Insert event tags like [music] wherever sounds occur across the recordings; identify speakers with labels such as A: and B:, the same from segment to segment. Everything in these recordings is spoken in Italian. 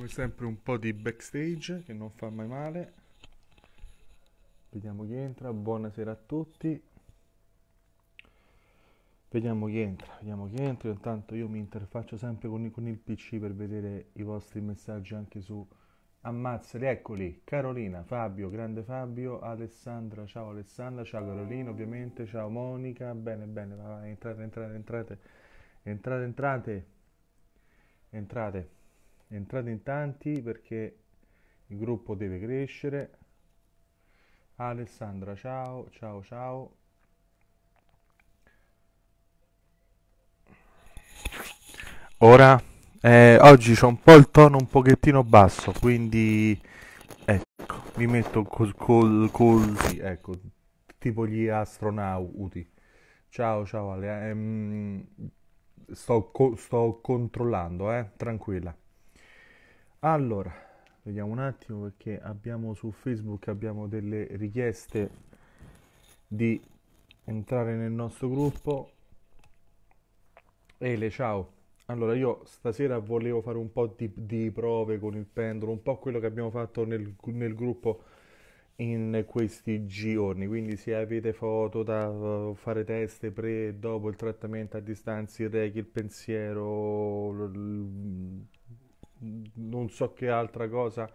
A: Come sempre un po' di backstage che non fa mai male. Vediamo chi entra. Buonasera a tutti. Vediamo chi entra, vediamo chi entra. Intanto io mi interfaccio sempre con, il- con il PC per vedere i vostri messaggi anche su Ammazzali, eccoli. Carolina, Fabio, grande Fabio, Alessandra, ciao Alessandra, ciao Carolina ovviamente, ciao Monica. Bene, bene, va, entrate, entrate, entrate. Entrate, entrate, entrate. Entrate in tanti perché il gruppo deve crescere. Alessandra, ciao, ciao, ciao. Ora, eh, oggi c'ho un po' il tono un pochettino basso, quindi ecco, mi metto col, col, così, ecco, tipo gli astronauti. Ciao, ciao Ale, ehm, sto, co- sto controllando, eh, tranquilla. Allora, vediamo un attimo perché abbiamo su Facebook abbiamo delle richieste di entrare nel nostro gruppo. Ele, ciao. Allora, io stasera volevo fare un po' di, di prove con il pendolo, un po' quello che abbiamo fatto nel, nel gruppo in questi giorni. Quindi, se avete foto da uh, fare test pre e dopo il trattamento a distanza, il reiki, il pensiero, l- l- non so che altra cosa,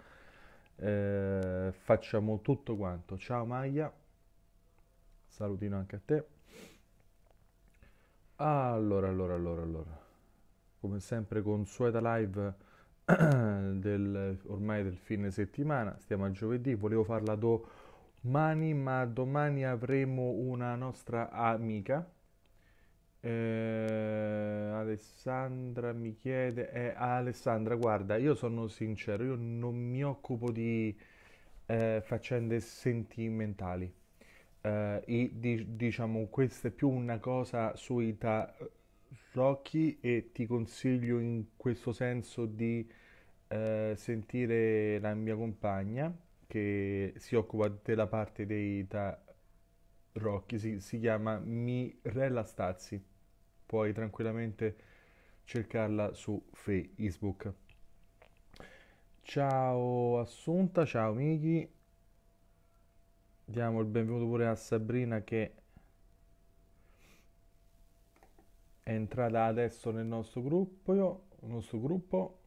A: eh, facciamo tutto quanto. Ciao Maglia, salutino anche a te. Allora, allora, allora, allora. Come sempre consueta live [clears throat] del, ormai del fine settimana, stiamo a giovedì, volevo farla domani, ma domani avremo una nostra amica. Eh, Alessandra mi chiede, eh, Alessandra, guarda, io sono sincero, io non mi occupo di eh, faccende sentimentali. Eh, i- di- diciamo, questa è più una cosa sui tarocchi e ti consiglio in questo senso di eh, sentire la mia compagna che si occupa della parte dei tarocchi, si, si chiama Mirella Stazzi, puoi tranquillamente cercarla su Facebook. Ciao Assunta, ciao Miki, diamo il benvenuto pure a Sabrina che è entrata adesso nel nostro gruppo, io, il nostro gruppo.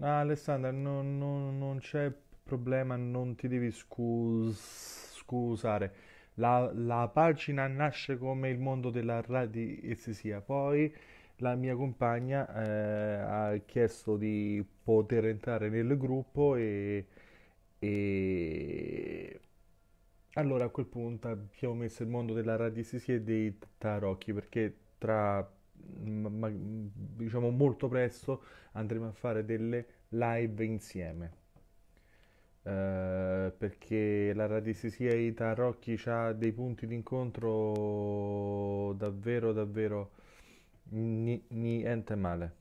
A: Ah, Alessandra, non, non- non c'è problema, non ti devi scus- scusare. La, la pagina nasce come il mondo della radiestesia, poi la mia compagna eh, ha chiesto di poter entrare nel gruppo e, e allora a quel punto abbiamo messo il mondo della radiestesia e dei tarocchi perché tra, ma- ma- diciamo molto presto andremo a fare delle live insieme. Eh, perché la radiestesia e i tarocchi c'ha dei punti di incontro davvero davvero ni- niente male.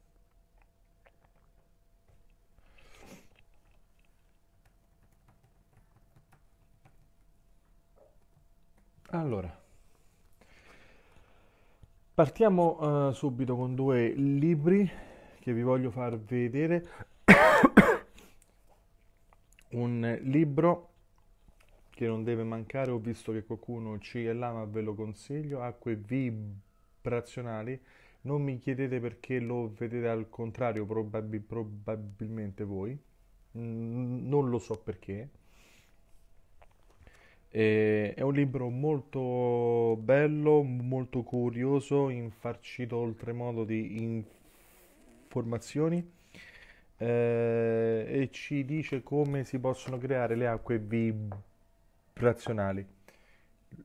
A: Allora, partiamo eh, subito con due libri che vi voglio far vedere. Un libro che non deve mancare, ho visto che qualcuno ci è là, ma ve lo consiglio, Acque vibrazionali. Non mi chiedete perché lo vedete al contrario, probabi- probabilmente voi. Mm, non lo so perché. E- è un libro molto bello, molto curioso, infarcito oltremodo di informazioni eh, e ci dice come si possono creare le acque vibrazionali.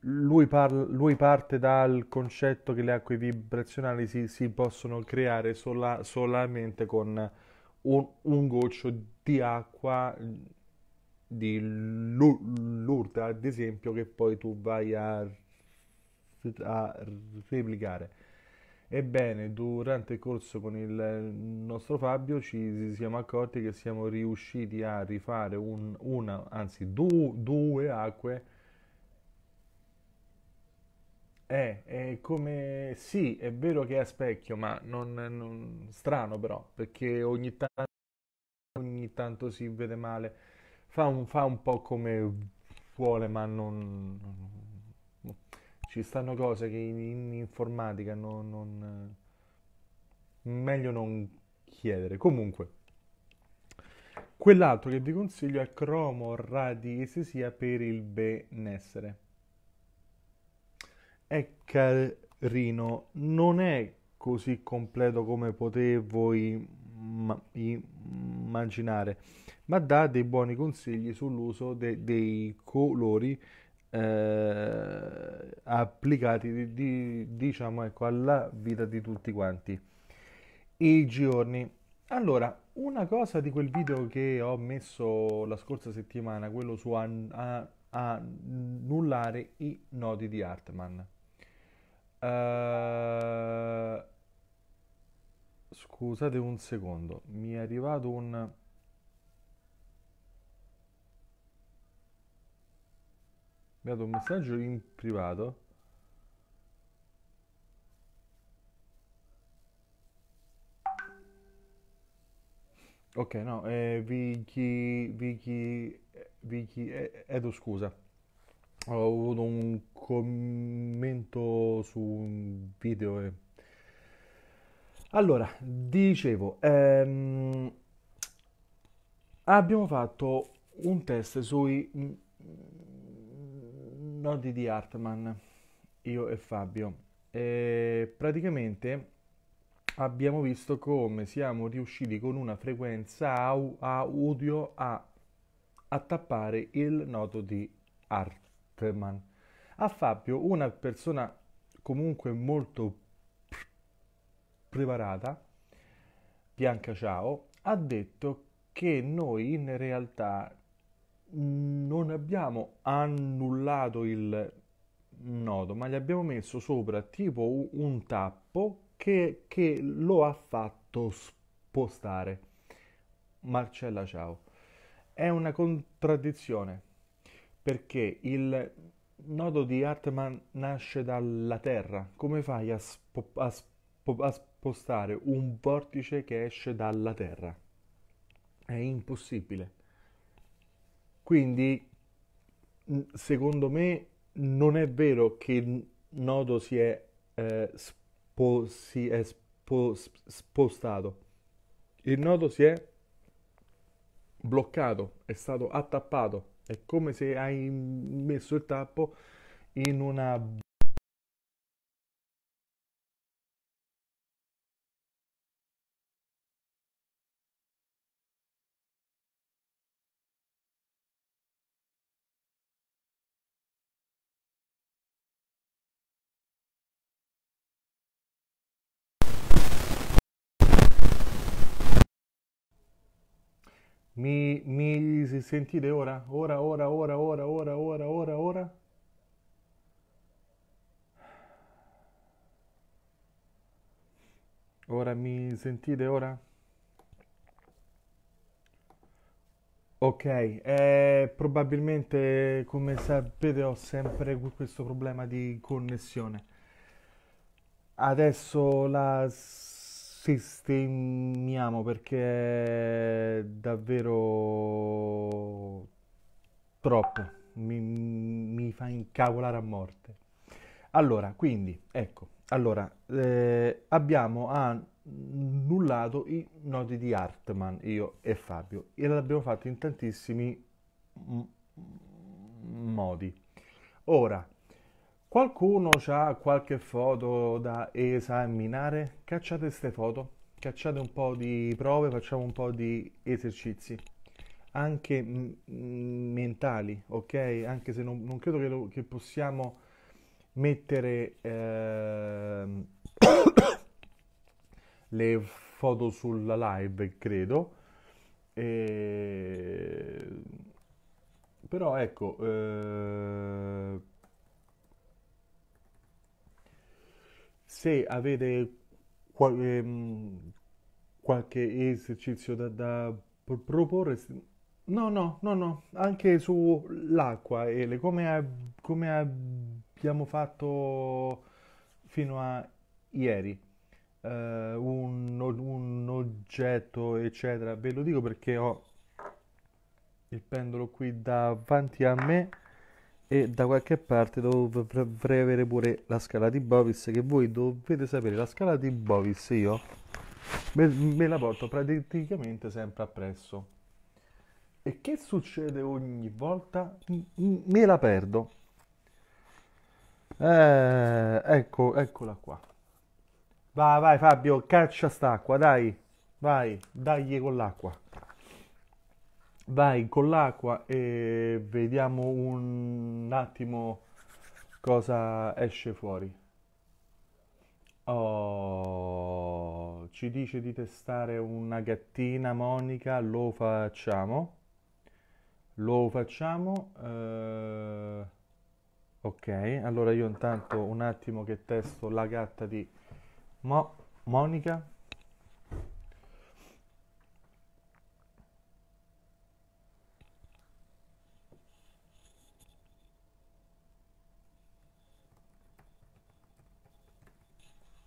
A: Lui, parla- lui parte dal concetto che le acque vibrazionali si, si possono creare sola- solamente con un, un goccio di acqua di Lu- Lourdes, ad esempio, che poi tu vai a, a replicare. Ebbene, durante il corso con il nostro Fabio ci siamo accorti che siamo riusciti a rifare un- una, anzi du- due acque è, è come sì, è vero che è a specchio, ma non, non- strano però, perché ogni tanto ogni tanto si vede male. Fa un, fa un po' come vuole, ma non... Ci stanno cose che in, in informatica non, non... Meglio non chiedere. Comunque, quell'altro che vi consiglio è Cromo Radiestesia per il benessere. È carino, non è così completo come potevo immaginare, ma dà dei buoni consigli sull'uso de- dei colori eh, applicati di, di, diciamo ecco, alla vita di tutti quanti i giorni. Allora, una cosa di quel video che ho messo la scorsa settimana, quello su an- a- annullare i nodi di Hartman. Uh, scusate un secondo, mi è arrivato un... Mi ha dato un messaggio in privato. Ok, no, eh, Vicky, Vicky, Vicky, eh, Edo, scusa. Ho avuto un commento su un video e... Allora, dicevo, ehm, abbiamo fatto un test sui nodi di Hartman, io e Fabio. E praticamente abbiamo visto come siamo riusciti con una frequenza audio a, a tappare il nodo di Hartman. A Fabio, una persona comunque molto preparata, Bianca Ciao, ha detto che noi in realtà non abbiamo annullato il nodo, ma gli abbiamo messo sopra tipo un tappo che, che lo ha fatto spostare. Marcella, ciao. È una contraddizione perché il nodo di Hartman nasce dalla Terra. Come fai a, spo- a, spo- a spostare un vortice che esce dalla Terra? È impossibile. Quindi, secondo me, non è vero che il nodo si è, eh, spo- si è spo- spostato. Il nodo si è bloccato, è stato attappato. È come se hai messo il tappo in una Mi, mi sentite ora? Ora, ora, ora, ora, ora, ora, ora, ora? Ora mi sentite ora? Ok, eh, probabilmente come sapete ho sempre questo problema di connessione. Adesso la sistemiamo perché è davvero troppo, mi, mi fa incavolare a morte. Allora, quindi, ecco, allora, eh, abbiamo annullato i nodi di Hartman, io e Fabio, e l'abbiamo fatto in tantissimi modi. Ora, Qualcuno ha qualche foto da esaminare? Cacciate queste foto, cacciate un po' di prove, facciamo un po' di esercizi, anche mentali, ok? Anche se non, non credo che, lo, che, possiamo mettere eh, [coughs] le foto sulla live, credo. E... Però ecco... Eh, se avete qual- ehm, qualche esercizio da, da proporre, no, no, no, no, anche sull'acqua, Ele, come, a- come abbiamo fatto fino a ieri. eh, un, un oggetto, eccetera. Ve lo dico perché ho il pendolo qui davanti a me e da qualche parte dovrei avere pure la scala di Bovis che voi dovete sapere la scala di Bovis io me, me la porto praticamente sempre appresso. E che succede ogni volta? Me la perdo. Eh, ecco, eccola qua. Vai vai Fabio caccia st'acqua dai vai dagli con l'acqua vai con l'acqua e vediamo un attimo cosa esce fuori. Oh, ci dice di testare una gattina Monica, lo facciamo. Lo facciamo. Eh, ok, allora io intanto un attimo che testo la gatta di Mo- Monica.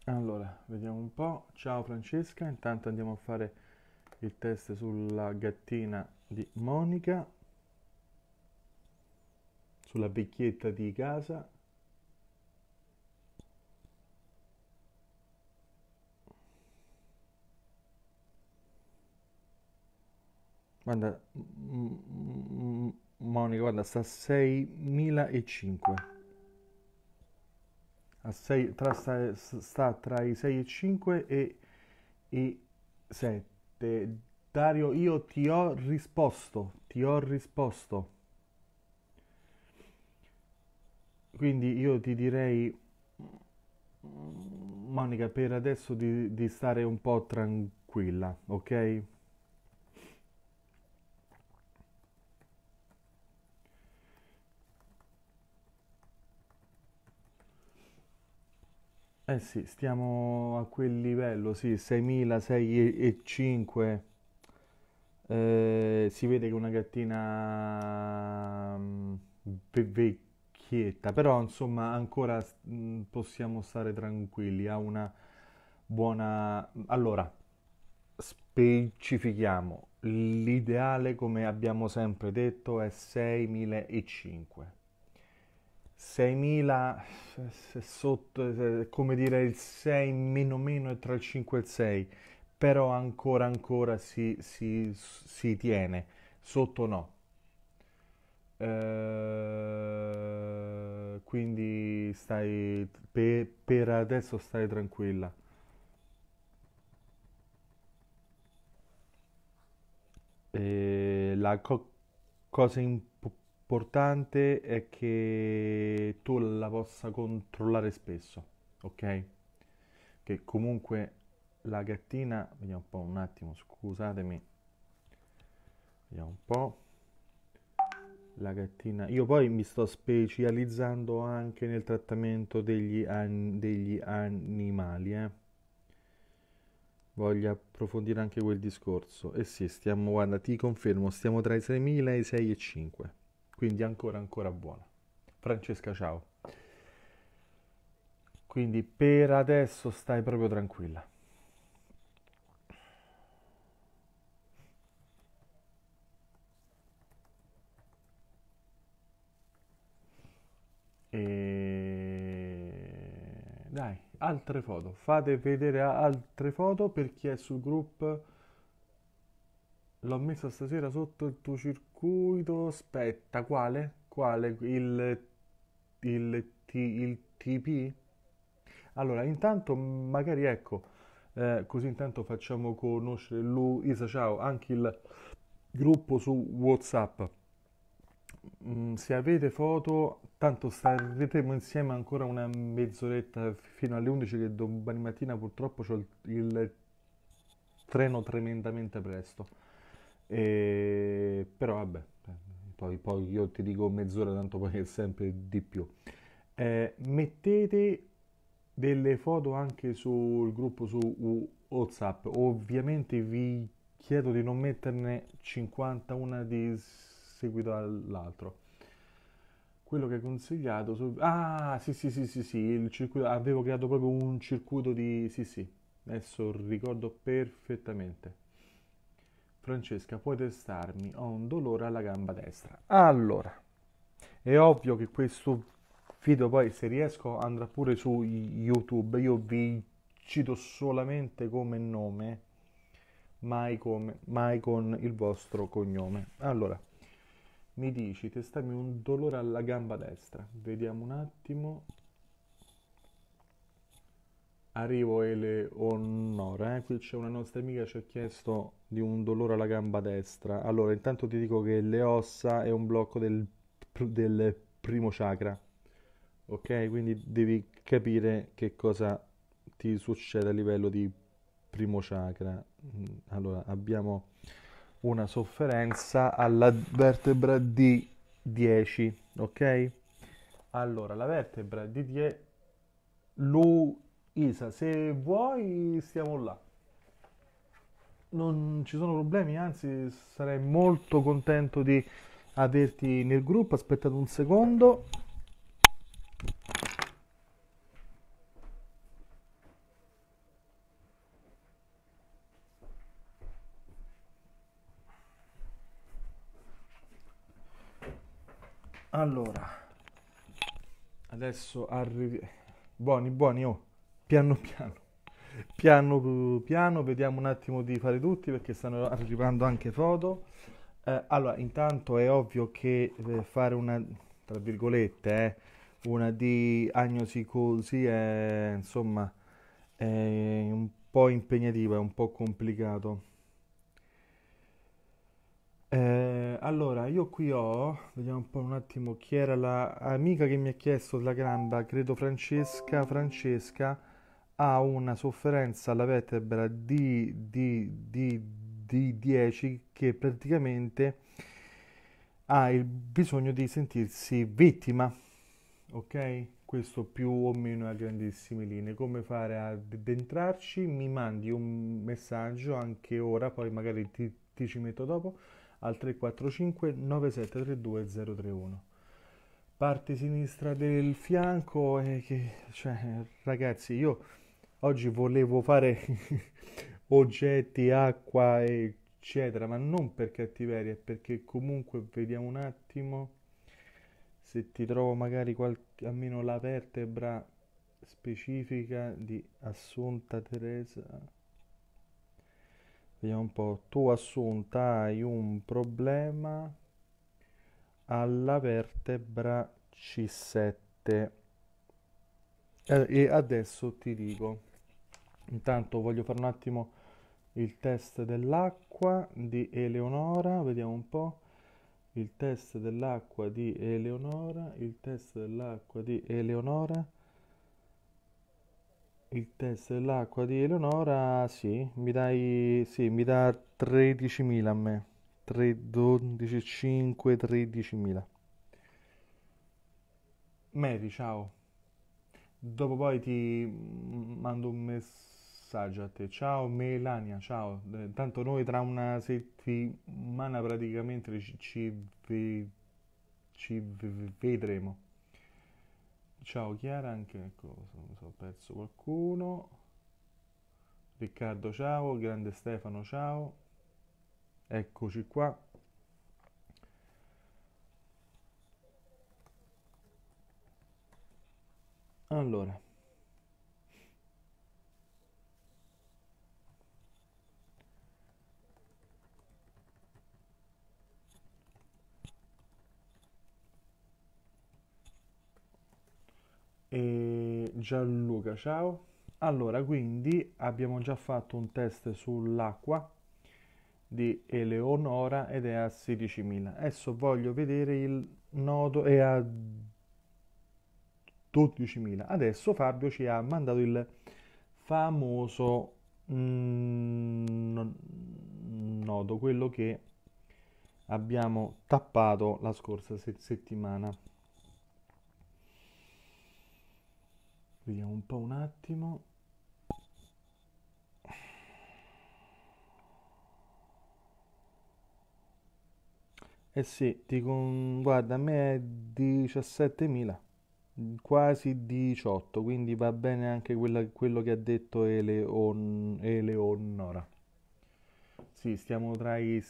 A: Allora, vediamo un po'. Ciao Francesca, intanto andiamo a fare il test sulla gattina di Monica, sulla vecchietta di casa. Guarda, Monica, guarda, sta a 6005 sei, tra, sta, sta, tra i 6 e 5 e i 7. Dario, io ti ho risposto, ti ho risposto. Quindi io ti direi, Monica, per adesso di, di stare un po' tranquilla, ok? Eh sì, stiamo a quel livello, sì, 6.000, 6 e 5. Eh, si vede che è una gattina mm, ve- vecchietta, però insomma ancora mm, possiamo stare tranquilli, ha una buona... Allora, specifichiamo, l'ideale come abbiamo sempre detto è 6.005. 6.000 sotto, come dire il 6 meno meno è tra il 5 e il 6, però ancora ancora si, si, si tiene, sotto no. Uh, quindi stai per, per, adesso stai tranquilla. E la co- cosa importante L'importante è che tu la possa controllare spesso, ok? Che comunque la gattina, vediamo un po' un attimo, scusatemi, vediamo un po'. La gattina, io poi mi sto specializzando anche nel trattamento degli, an- degli animali, eh. Voglio approfondire anche quel discorso. E eh sì, stiamo, guarda, ti confermo, stiamo tra i 6.000 e i 6 e 5 quindi ancora ancora buona. Francesca, ciao. Quindi per adesso stai proprio tranquilla. E dai, altre foto. Fate vedere altre foto per chi è sul gruppo L'ho messa stasera sotto il tuo circuito. Aspetta, quale? Quale? Il, il, il TP? Allora, intanto magari ecco, eh, così intanto facciamo conoscere Luisa, ciao, anche il gruppo su WhatsApp. Mm, se avete foto, tanto staremo insieme ancora una mezz'oretta fino alle 11 che domani mattina purtroppo ho il treno tremendamente presto. E, però vabbè, poi, poi, io ti dico mezz'ora, tanto poi è sempre di più. Eh, mettete delle foto anche sul gruppo su WhatsApp. Ovviamente vi chiedo di non metterne 51 di seguito all'altro. Quello che hai consigliato su... Ah, sì, sì, sì, sì, sì, il circuito... avevo creato proprio un circuito di... Sì, sì, Adesso ricordo perfettamente. Francesca, puoi testarmi? Ho un dolore alla gamba destra. Allora, è ovvio che questo video poi se riesco andrà pure su YouTube. Io vi cito solamente come nome, mai, come, mai con il vostro cognome. Allora, mi dici, testami un dolore alla gamba destra. Vediamo un attimo. Arrivo Eleonora, eh? qui c'è una nostra amica che ci ha chiesto di un dolore alla gamba destra. Allora, intanto ti dico che le ossa è un blocco del, del primo chakra, ok? Quindi devi capire che cosa ti succede a livello di primo chakra. Mm, allora, abbiamo una sofferenza alla vertebra D10, ok? Allora, la vertebra D10, Luisa, se vuoi stiamo là. Non ci sono problemi, anzi sarei molto contento di averti nel gruppo. Aspettate un secondo. Allora, adesso arrivi... Buoni, buoni, oh, piano piano. Piano piano, vediamo un attimo di fare tutti perché stanno arrivando anche foto. Eh, allora, intanto è ovvio che eh, fare una, tra virgolette, eh, una diagnosi così è, insomma, è un po' impegnativa, è un po' complicato. Eh, allora, io qui ho, vediamo un po' un attimo chi era l'amica che mi ha chiesto la gamba, credo Francesca. Francesca ha una sofferenza alla vertebra di, di, di, di 10 che praticamente ha il bisogno di sentirsi vittima, ok? Questo più o meno a grandissime linee. Come fare ad entrarci? Mi mandi un messaggio anche ora, poi magari ti, ti ci metto dopo al 345 9732 031 parte sinistra del fianco e che cioè ragazzi io oggi volevo fare [laughs] oggetti acqua eccetera ma non per cattiveria perché comunque vediamo un attimo se ti trovo magari qualche, almeno la vertebra specifica di Assunta Teresa Vediamo un po'. Tu Assunta hai un problema alla vertebra C7. Eh, e adesso ti dico. Intanto voglio fare un attimo il test dell'acqua di Eleonora. Vediamo un po'. Il test dell'acqua di Eleonora. Il test dell'acqua di Eleonora. Il test dell'acqua di Eleonora, sì, mi dai, sì, mi dà 13.000 a me. 3, 12, 5, 13.000. Mary, ciao. Dopo poi ti mando un messaggio a te. Ciao Melania, ciao. Eh, tanto noi tra una settimana praticamente ci, ci, ci vedremo. Ciao Chiara, anche ecco, mi sono perso qualcuno. Riccardo, ciao. Grande Stefano, ciao. Eccoci qua. Allora. E Gianluca, ciao. Allora, quindi abbiamo già fatto un test sull'acqua di Eleonora ed è a 16.000. Adesso voglio vedere il nodo è a 12.000. Adesso Fabio ci ha mandato il famoso mm, nodo, quello che abbiamo tappato la scorsa settimana. Vediamo un po' un attimo. Eh sì, ti con... guarda, a me è 17.000. quasi 18, quindi va bene anche quella- quello che ha detto Eleon- Eleonora. Sì, stiamo tra i,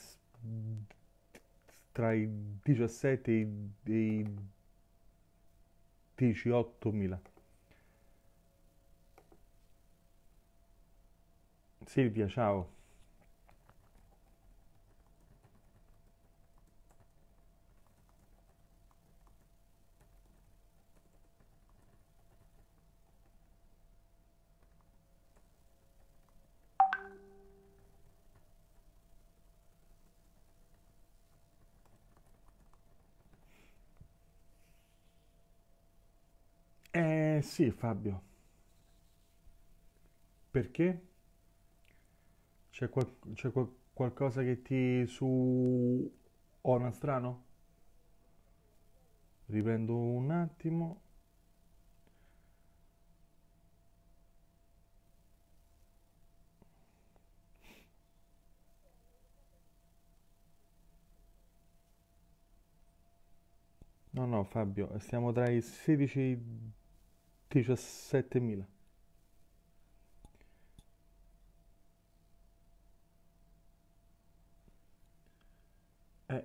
A: tra i 17 e i, e i 18.000. Silvia, ciao. Eh sì, Fabio, perché? C'è qual- c'è qual- qualcosa che ti su suona strano? Riprendo un attimo. No, no, Fabio, stiamo tra i 16 e i 17.000. Eh,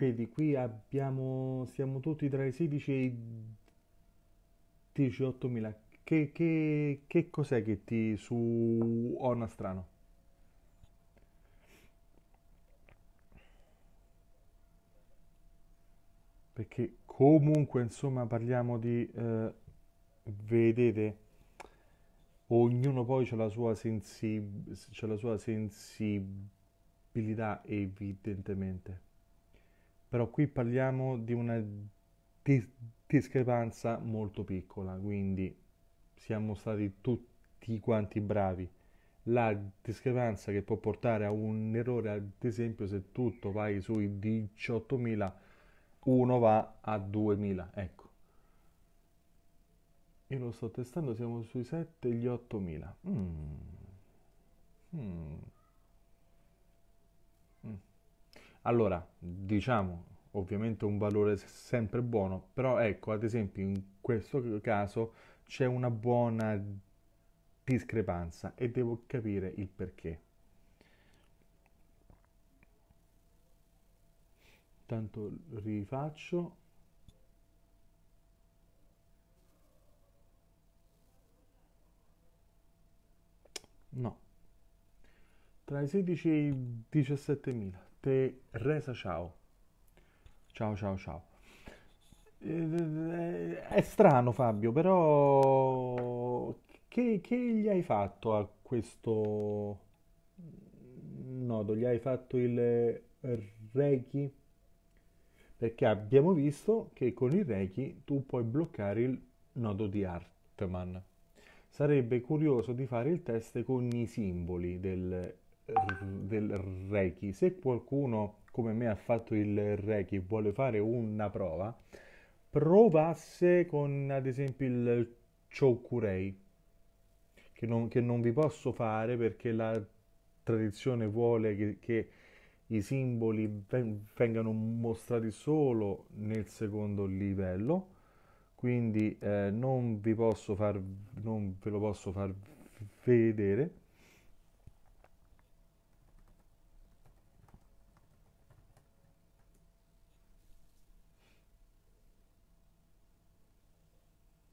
A: vedi, qui abbiamo, siamo tutti tra i 16 e i 18.000. Che, che, che cos'è che ti suona strano? Perché comunque, insomma, parliamo di... eh, vedete, ognuno poi ha la sua sensi- la sua sensibilità, evidentemente. Però qui parliamo di una dis- discrepanza molto piccola, quindi siamo stati tutti quanti bravi. La discrepanza che può portare a un errore, ad esempio, se tutto vai sui 18.000, uno va a 2.000, ecco. Io lo sto testando, siamo sui 7 e gli 8.000. Mm, mm. Allora, diciamo, ovviamente un valore sempre buono, però ecco, ad esempio in questo caso c'è una buona discrepanza e devo capire il perché. Tanto rifaccio. No, tra i 16 e i 17.000. Teresa, ciao. Ciao, ciao, ciao. Eh, È strano, Fabio, però che, che gli hai fatto a questo nodo? Gli hai fatto il Reiki? Perché abbiamo visto che con il Reiki tu puoi bloccare il nodo di Hartmann. Sarebbe curioso di fare il test con i simboli del, del Reiki. Se qualcuno come me ha fatto il Reiki vuole fare una prova, provasse con ad esempio il Chokurei, che non, che non vi posso fare perché la tradizione vuole che, che i simboli ven- vengano mostrati solo nel secondo livello, quindi eh, non vi posso far, non ve lo posso far vedere.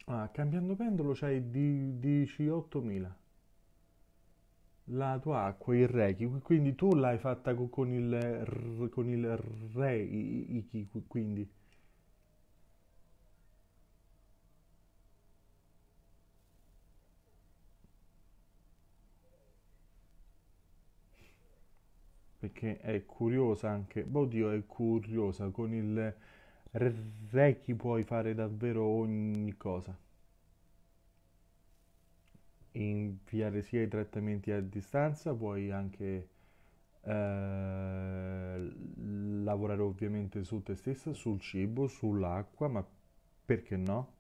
A: Ah, cambiando pendolo c'hai di, 18.000. La tua acqua, il Reiki, quindi tu l'hai fatta co- con il, con il Reiki, quindi. perché è curiosa anche, oddio è curiosa, con il Reiki puoi fare davvero ogni cosa, inviare sia i trattamenti a distanza, puoi anche eh, lavorare ovviamente su te stessa, sul cibo, sull'acqua, ma perché no?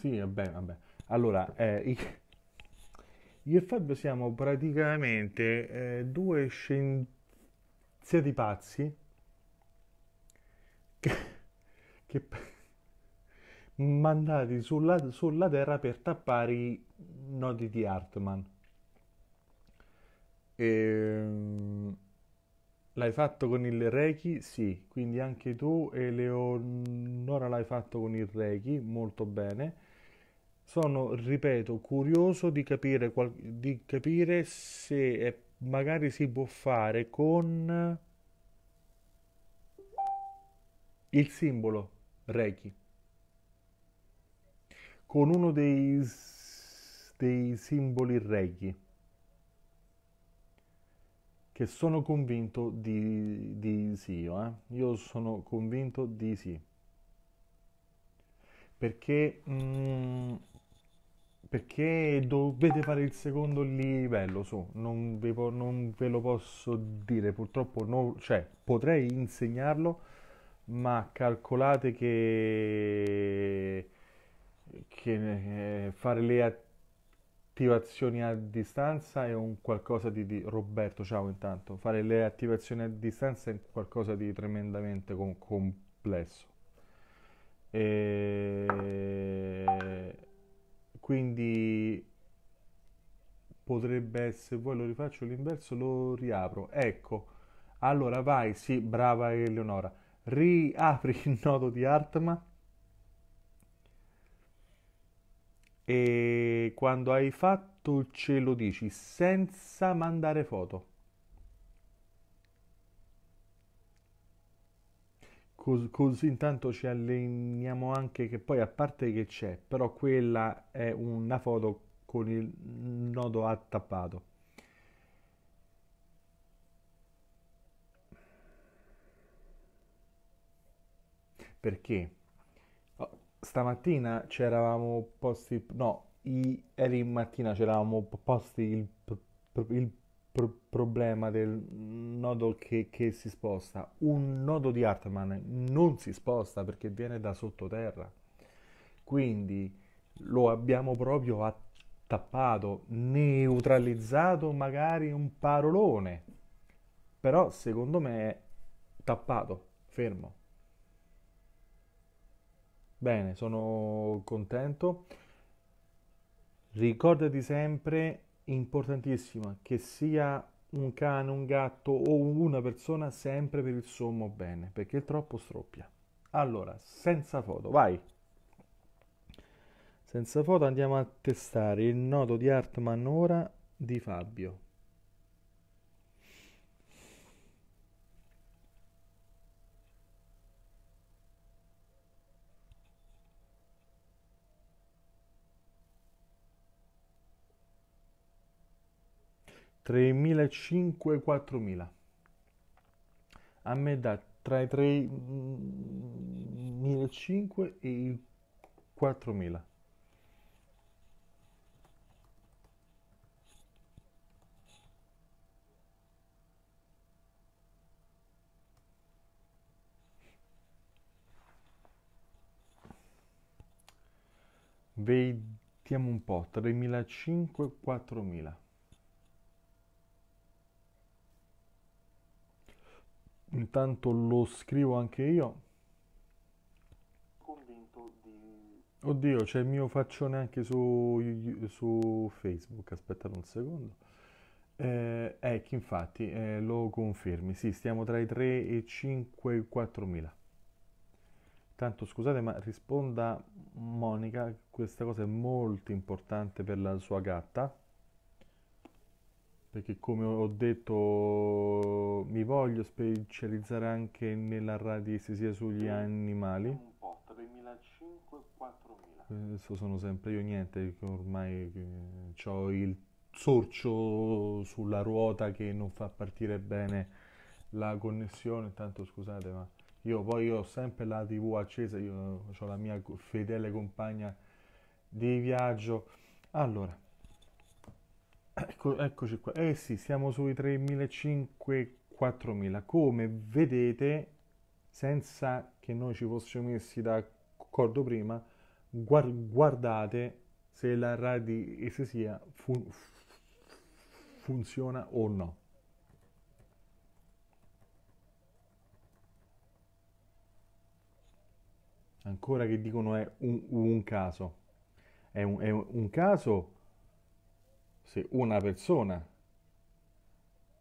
A: Sì, vabbè, vabbè. Allora, eh, [laughs] io e Fabio siamo praticamente eh, due scienziati pazzi [laughs] che, che mandati sulla, sulla Terra per tappare i nodi di Hartman. E, l'hai fatto con il Reiki? Sì, quindi anche tu Eleonora l'hai fatto con il Reiki, molto bene. Sono, ripeto, curioso di capire, qual- di capire se è- magari si può fare con il simbolo Reiki, con uno dei, dei simboli Reiki, che sono convinto di, di sì, io, eh. Io sono convinto di sì, perché... mm, perché dovete fare il secondo livello, su, non ve, po- non ve lo posso dire, purtroppo no, cioè, potrei insegnarlo, ma calcolate che, che eh, fare le attivazioni a distanza è un qualcosa di, di- Roberto, ciao intanto, fare le attivazioni a distanza è qualcosa di tremendamente com- complesso. E quindi potrebbe essere, poi lo rifaccio l'inverso, lo riapro. Ecco, allora vai, sì, brava Eleonora. Riapri il nodo di Hartman e quando hai fatto ce lo dici senza mandare foto. Cos- Così intanto ci alleniamo anche che poi a parte che c'è, però quella è una foto con il nodo attappato. Perché? Oh, Stamattina c'eravamo posti, no, ieri mattina c'eravamo posti il, il pr- problema del nodo che, che si sposta. Un nodo di Hartmann non si sposta perché viene da sottoterra. Quindi lo abbiamo proprio attappato, neutralizzato magari un parolone, però secondo me è tappato, fermo. Bene, sono contento. Ricordati sempre, importantissima, che sia un cane, un gatto o una persona, sempre per il sommo bene, perché il troppo stroppia. Allora, senza foto, vai. Senza foto andiamo a testare il nodo di Hartmann ora di Fabio. 3.500 e 4.000. A me dà tra i 3.500 e i 4.000. Vediamo un po', 3.500 e 4.000. Intanto lo scrivo anche io. Convinto di... Oddio, c'è il mio faccione anche su, su Facebook. Aspettate un secondo. Eh, ecco, infatti, eh, lo confermi. Sì, stiamo tra i 3 e 5 e 4 mila. Tanto scusate, ma risponda Monica, questa cosa è molto importante per la sua gatta. Perché come ho detto mi voglio specializzare anche nella radiestesia sugli animali. Un po', 3.500-4.000. Adesso sono sempre io niente, ormai ho il sorcio sulla ruota che non fa partire bene la connessione, tanto scusate ma io poi ho sempre la TV accesa, io ho la mia fedele compagna di viaggio. Allora, Ecco, eccoci qua. Eh sì, siamo sui 3.500-4.000. Come vedete, senza che noi ci fossimo messi d'accordo prima, guardate se la radiestesia fun- funziona o no. Ancora che dicono è un, un caso. È un, è un caso se una persona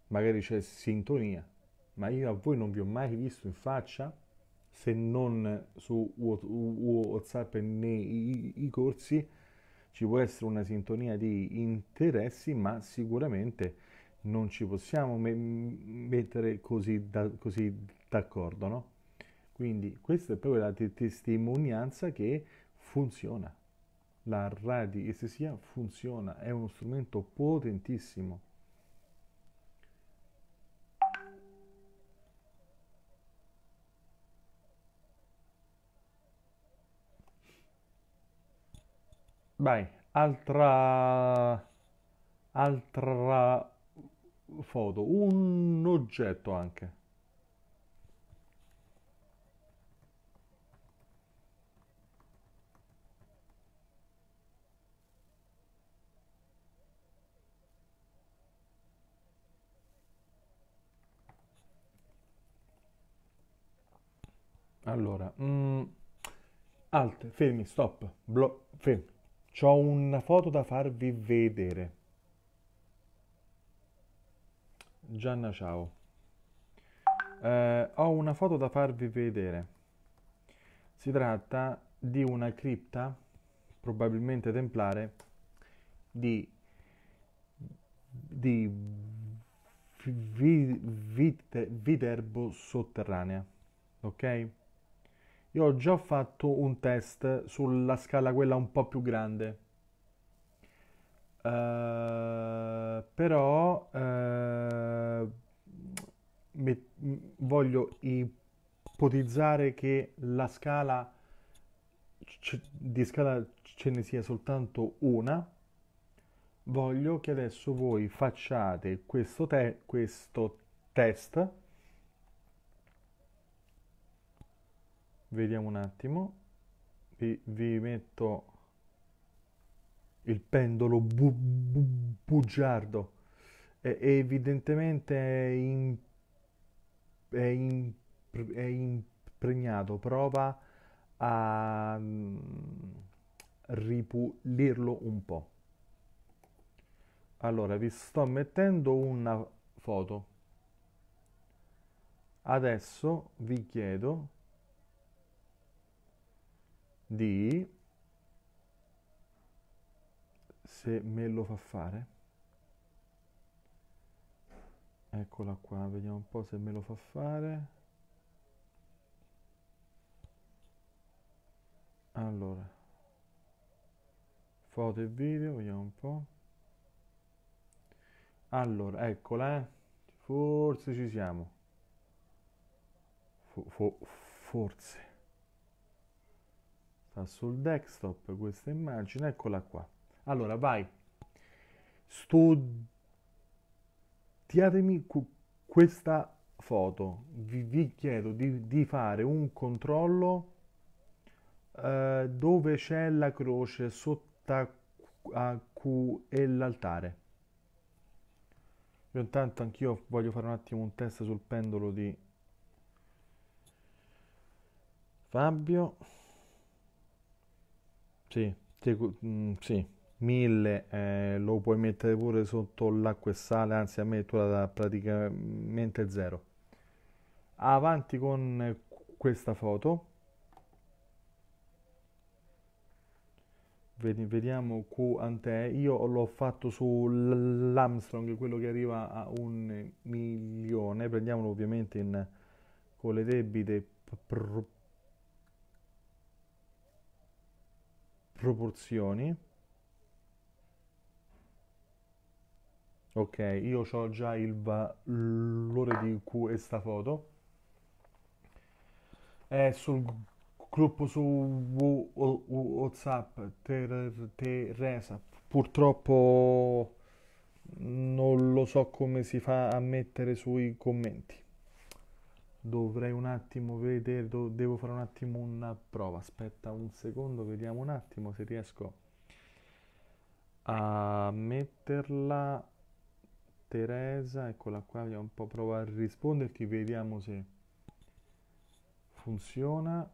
A: magari c'è sintonia, ma io a voi non vi ho mai visto in faccia se non su WhatsApp nei corsi ci può essere una sintonia di interessi, ma sicuramente non ci possiamo me- mettere così, da, così d'accordo, no? Quindi questa è proprio la te- testimonianza che funziona. La radiestesia funziona, è uno strumento potentissimo. Vai, altra, altra foto, un oggetto anche. Allora, mm, alt, fermi, stop, blo, fermi. C'ho una foto da farvi vedere. Gianna, ciao. Eh, ho una foto da farvi vedere. Si tratta di una cripta, probabilmente templare, di, di vi, vite, Viterbo sotterranea. Ok? Io ho già fatto un test sulla scala quella un po' più grande. Uh, però uh, me, voglio ipotizzare che la scala di scala ce ne sia soltanto una. Voglio che adesso voi facciate questo, te questo test vediamo un attimo. Vi, vi metto il pendolo bu, bu, bugiardo. È, evidentemente è, in, è, in, è impregnato. Prova a mm, ripulirlo un po' allora vi sto mettendo una foto. Adesso vi chiedo di se me lo fa fare. Eccola qua vediamo un po' se me lo fa fare. Allora foto e video vediamo un po' allora eccola eh. forse ci siamo. Fo- forse sul desktop questa immagine, eccola qua. Allora vai, studiatemi questa foto, vi, vi chiedo di, di, fare un controllo eh, dove c'è la croce sotto a, a Q e l'altare. Io intanto anch'io voglio fare un attimo un test sul pendolo di Fabio. Sì, sì, mm, sì. 1000 eh, lo puoi mettere pure sotto l'acqua e sale, anzi a me tu da praticamente zero. Avanti con questa foto. Vediamo quant'è. Io l'ho fatto sull'Armstrong, quello che arriva a un milione. Prendiamolo ovviamente in, con le debite proporzioni proporzioni. Ok io ho già il valore di questa foto. È sul gruppo su whatsapp Teresa. Purtroppo non lo so come si fa a mettere sui commenti dovrei un attimo vedere, do- devo fare un attimo una prova. Aspetta un secondo, vediamo un attimo se riesco a metterla. Teresa, eccola qua, vediamo un po' provare a risponderti, vediamo se funziona.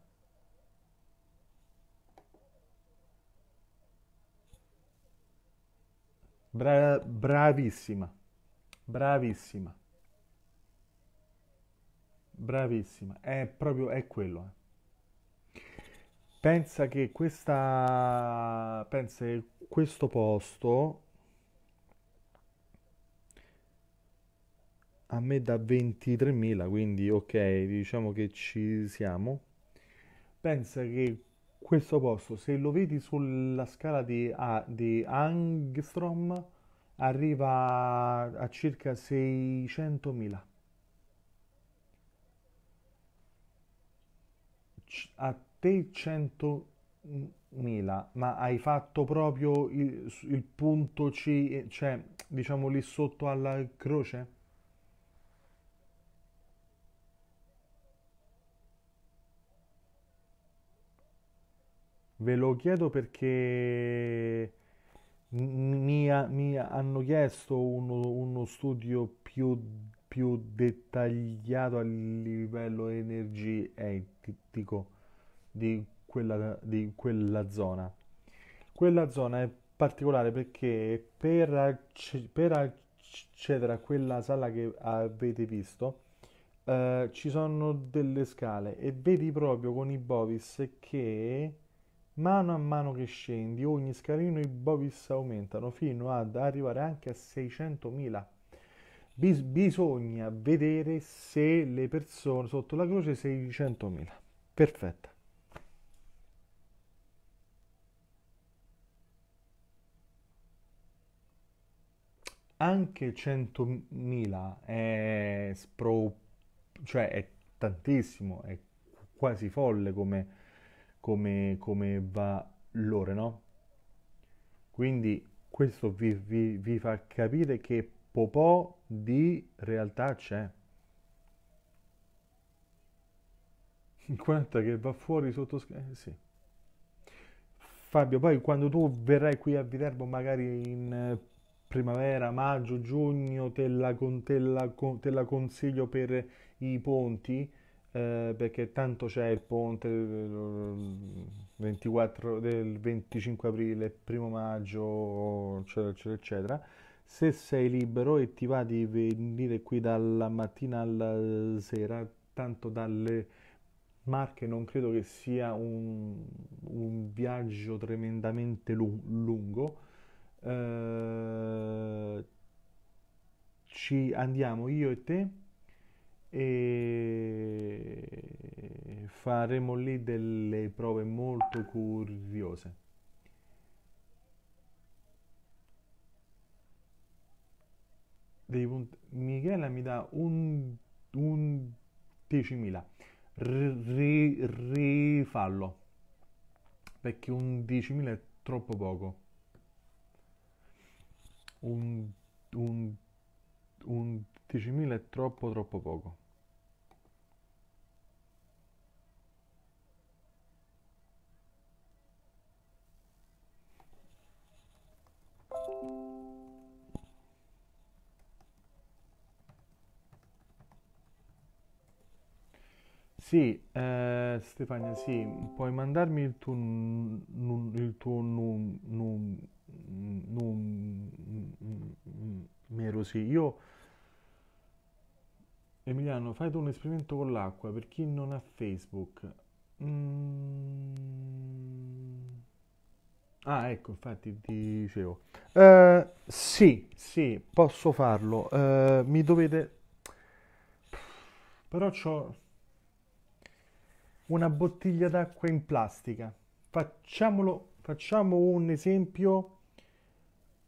A: Bra- bravissima, bravissima, bravissima, è proprio, è quello. eh. Pensa che questa, pensa che questo posto a me da 23.000, quindi ok, diciamo che ci siamo. Pensa che questo posto, se lo vedi sulla scala di, a- di Angstrom, arriva a circa 600.000. A te 100.000, ma hai fatto proprio il, il punto C, cioè diciamo lì sotto alla croce? Ve lo chiedo perché mi, mi hanno chiesto uno, uno studio più, più dettagliato a livello energetico di quella, di quella zona. Quella zona è particolare perché per, acc- per accedere a quella sala che avete visto, eh, ci sono delle scale e vedi proprio con i Bovis che mano a mano che scendi, ogni scalino i Bovis aumentano fino ad arrivare anche a 600.000. Bis- bisogna vedere se le persone sotto la croce 600.000. Perfetta. Anche 100.000 è, spro- cioè è tantissimo, è quasi folle come, come, come valore, no? Quindi questo vi, vi- vi fa capire che popò di realtà c'è. [laughs] 50 che va fuori sotto... Eh, sì. Fabio, poi quando tu verrai qui a Viterbo, magari in eh, primavera, maggio, giugno, te la, con- te la con- te la consiglio per i ponti, eh, perché tanto c'è il ponte del 24, del 25 aprile, primo maggio, eccetera, eccetera, eccetera. Se sei libero e ti va di venire qui dalla mattina alla sera, tanto dalle Marche non credo che sia un, un viaggio tremendamente lu- lungo. Eh, ci andiamo io e te e faremo lì delle prove molto curiose. Dei punt- Michela mi dà un, un 10.000. Ri- rifallo perché un 10.000 è troppo poco. Un, un, un 10.000 è troppo troppo poco. Sì, eh, Stefania, sì, puoi mandarmi il tuo, nu- nu- il tuo nu- nu- nu- numero, sì. Io, Emiliano, fai tu un esperimento con l'acqua per chi non ha Facebook. Mm. Ah, ecco, infatti ti dicevo. Eh, sì, sì, posso farlo. Eh, mi dovete... Però c'ho una bottiglia d'acqua in plastica. Facciamolo, facciamo un esempio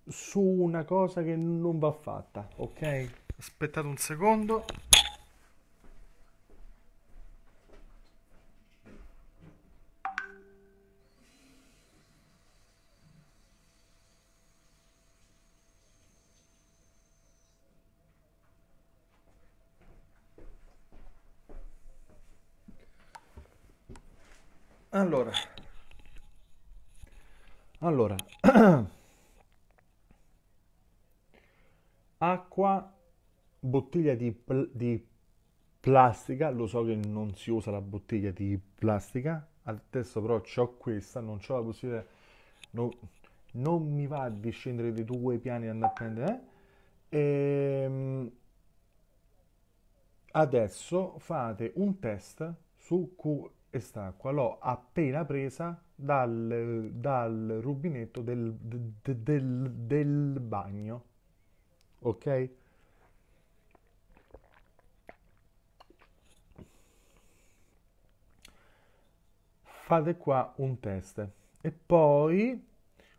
A: su una cosa che non va fatta, ok? Aspettate un secondo. Allora, allora, [clears throat] acqua, bottiglia di, pl- di plastica, lo so che non si usa la bottiglia di plastica, adesso però ho questa, non ho la possibilità, no- non mi va di scendere di due piani e andare a prendere, eh? Ehm, adesso fate un test su quest'acqua, l'ho appena presa dal, dal rubinetto del, de- del- del bagno, ok? Fate qua un test e poi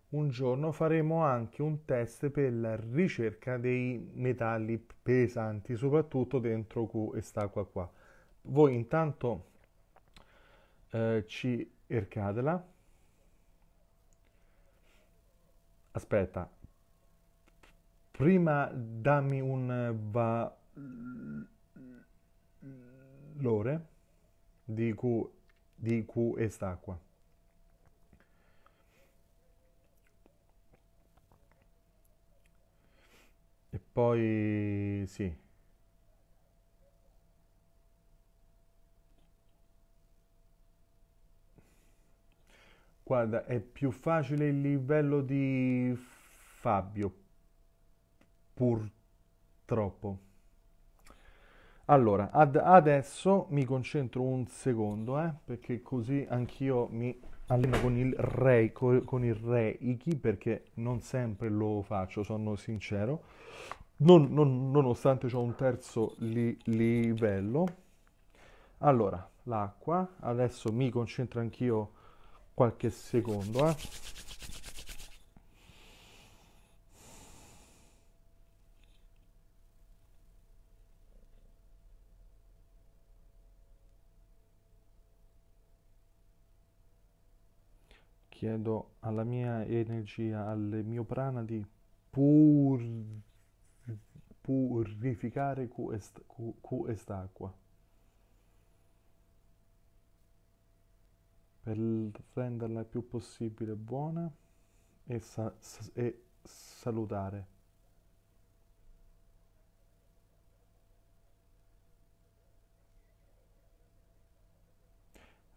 A: un giorno faremo anche un test per la ricerca dei metalli pesanti, soprattutto dentro quest'acqua qua. Voi intanto eh, ci cercatela. Aspetta, prima dammi un valore di Q, di Q quest'acqua. E poi sì. Guarda, è più facile il livello di Fabio, purtroppo. Allora, ad- adesso mi concentro un secondo, eh, perché così anch'io mi alleno con il Rei, co- con il Reiki, perché non sempre lo faccio, sono sincero, non- non- nonostante ho un terzo li- livello. Allora, l'acqua, adesso mi concentro anch'io qualche secondo, eh. Chiedo alla mia energia, al mio prana di pur- purificare quest- cu- quest'acqua per renderla il più possibile buona e, sa- e salutare.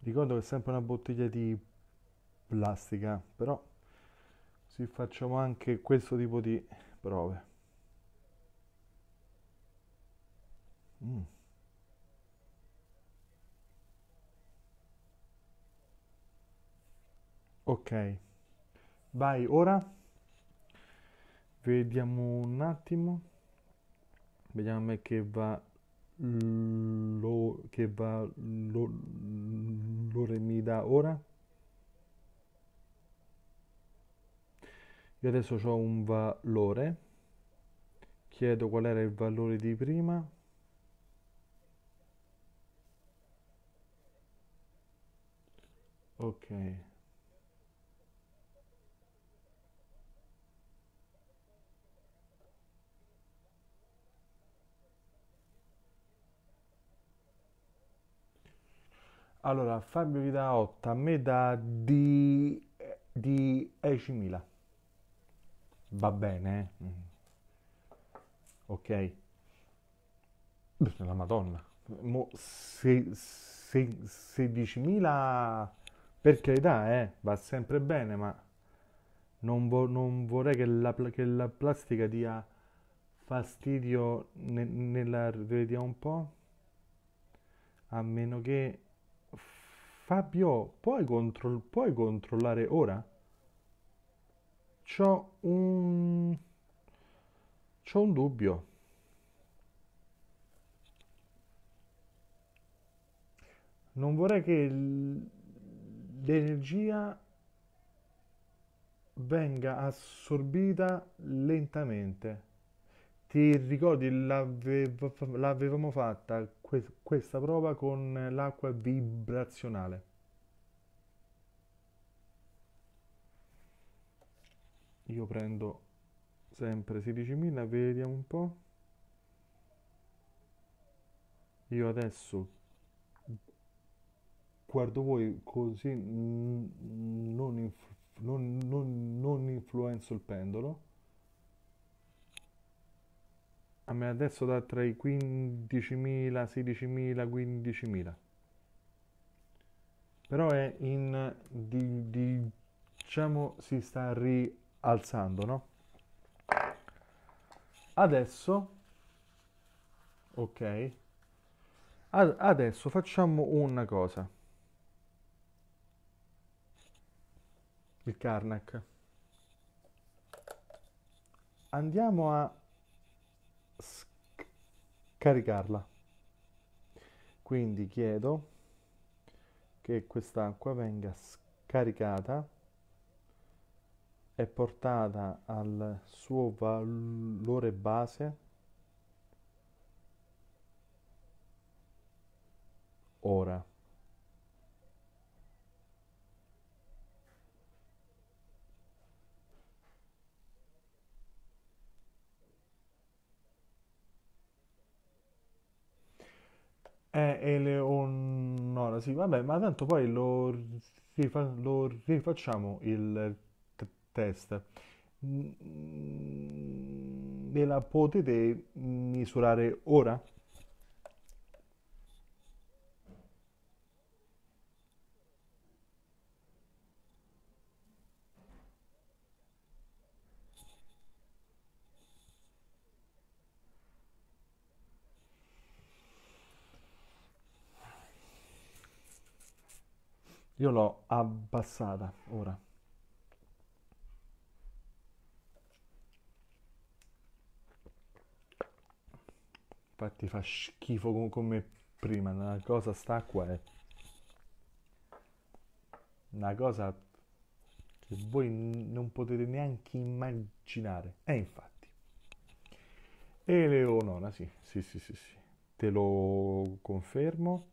A: Ricordo che è sempre una bottiglia di plastica, però si facciamo anche questo tipo di prove. Mm, Ok, vai ora, vediamo un attimo, vediamo che va lo, che va lo, l'ora mi dà ora. Io adesso ho un valore, chiedo qual era il valore di prima. Ok. Allora, Fabio vi dà 8, a me dà di, di 10.000. Va bene, eh? Ok. La Madonna. Mo, se, se- 16.000 per carità, eh, va sempre bene, ma non, vo- non vorrei che la, che la plastica dia fastidio ne- nella... Vediamo un po'. A meno che... Fabio, puoi, control- puoi controllare ora? C'ho un... c'ho un dubbio. Non vorrei che l'energia venga assorbita lentamente. Ti ricordi, l'avevamo fatta questa prova con l'acqua vibrazionale. Io prendo sempre 16.000, vediamo un po'. Io adesso guardo voi così non, non, non, non influenzo il pendolo. A me adesso dà tra i 15.000, 16.000, 15.000. Però è in, di, di- diciamo, si sta rialzando, no? Adesso, ok, Ad- adesso facciamo una cosa. Il Karnak. Andiamo a scaricarla. Quindi chiedo che quest'acqua venga scaricata e portata al suo valore base ora. Eh, Eleonora, sì, vabbè, ma tanto poi lo, rifa- lo rifacciamo il test. Me la potete misurare ora? Io l'ho abbassata ora. Infatti fa schifo co- come prima. Una cosa st'acqua è una cosa che voi non potete neanche immaginare. E infatti. Eleonora, sì, sì, sì, sì, sì. Te lo confermo.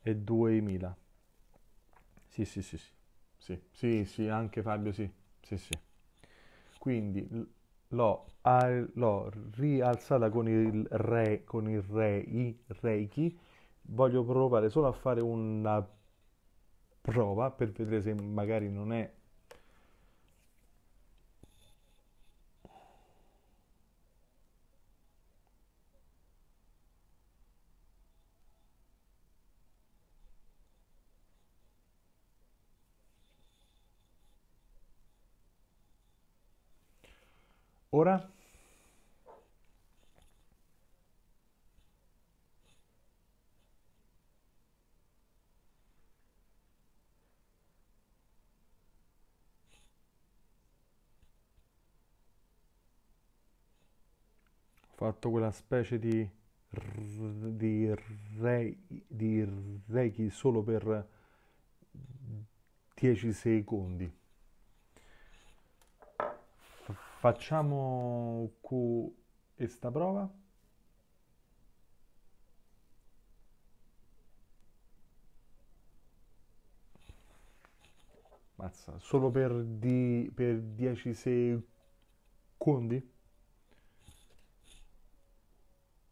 A: È 2000. Sì, sì, sì, sì. Sì, sì, sì, anche Fabio, sì. Sì, sì. Quindi l'ho l'ho rialzata con il re, con il re, i reiki. Voglio provare solo a fare una prova per vedere se magari non è... Ora fatto quella specie di, di, re, di reiki solo per 10 secondi. Facciamo questa prova. Mazza, solo per, di, per 10 secondi?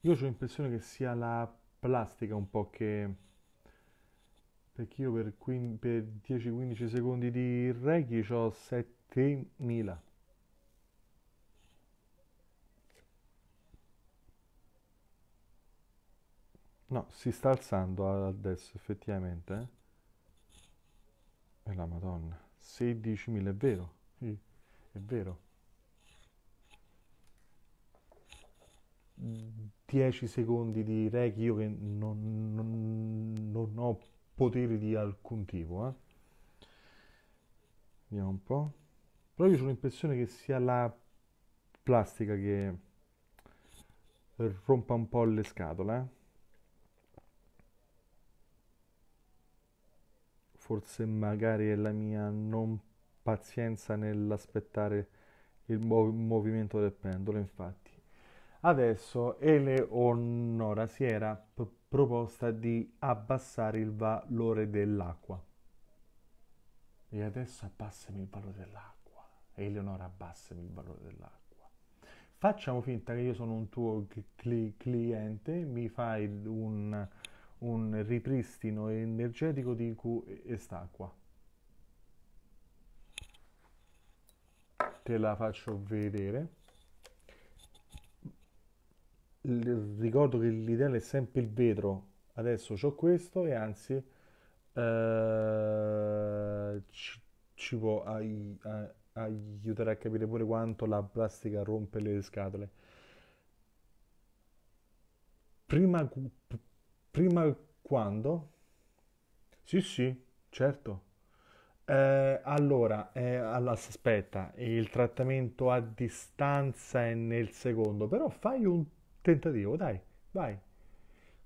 A: Io ho l'impressione che sia la plastica un po' che... Perché io per, per 10-15 secondi di Reiki ho 7000. No, si sta alzando adesso effettivamente, eh? E la Madonna. 16.000, è vero? Sì, è vero. 10 secondi di Reiki io che non, non- non ho poteri di alcun tipo, eh? Vediamo un po'. Però io ho l'impressione che sia la plastica che rompa un po' le scatole, eh? Forse magari è la mia non pazienza nell'aspettare il mov- movimento del pendolo, infatti. Adesso Eleonora si era p- proposta di abbassare il valore dell'acqua. E adesso abbassami il valore dell'acqua. Eleonora, abbassami il valore dell'acqua. Facciamo finta che io sono un tuo cli- cliente, mi fai un, un ripristino energetico di quest'acqua. Te la faccio vedere. Ricordo che l'ideale è sempre il vetro. Adesso ho questo e anzi eh, ci, ci può ai- a- aiutare a capire pure quanto la plastica rompe le scatole. Prima, prima quando? Sì, sì, certo. Eh, allora, eh, alla- aspetta, il trattamento a distanza è nel secondo, però fai un tentativo, dai, vai.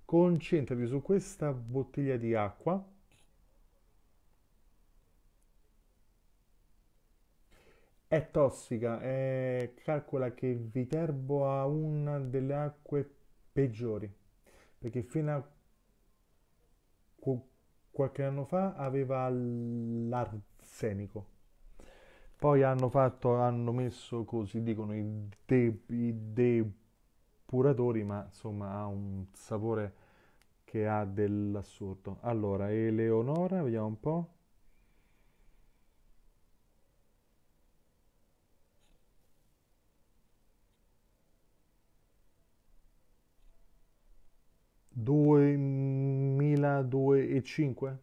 A: Concentrati su questa bottiglia di acqua. È tossica, eh, calcola che Viterbo ha una delle acque peggiori, perché fino a qualche anno fa aveva l'arsenico. Poi hanno fatto, hanno messo così dicono i, de, i depuratori, ma insomma ha un sapore che ha dell'assurdo. Allora, Eleonora, vediamo un po'. Due 32,5?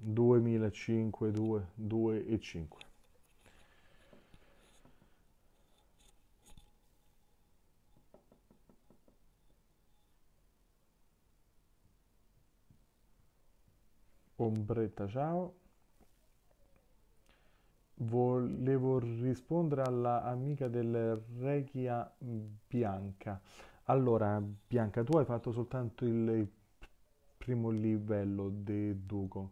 A: Duemilacinque, due, due e cinque. Ombretta, ciao. Volevo rispondere alla amica del Regia Bianca. Allora, Bianca, tu hai fatto soltanto il primo livello di Duco.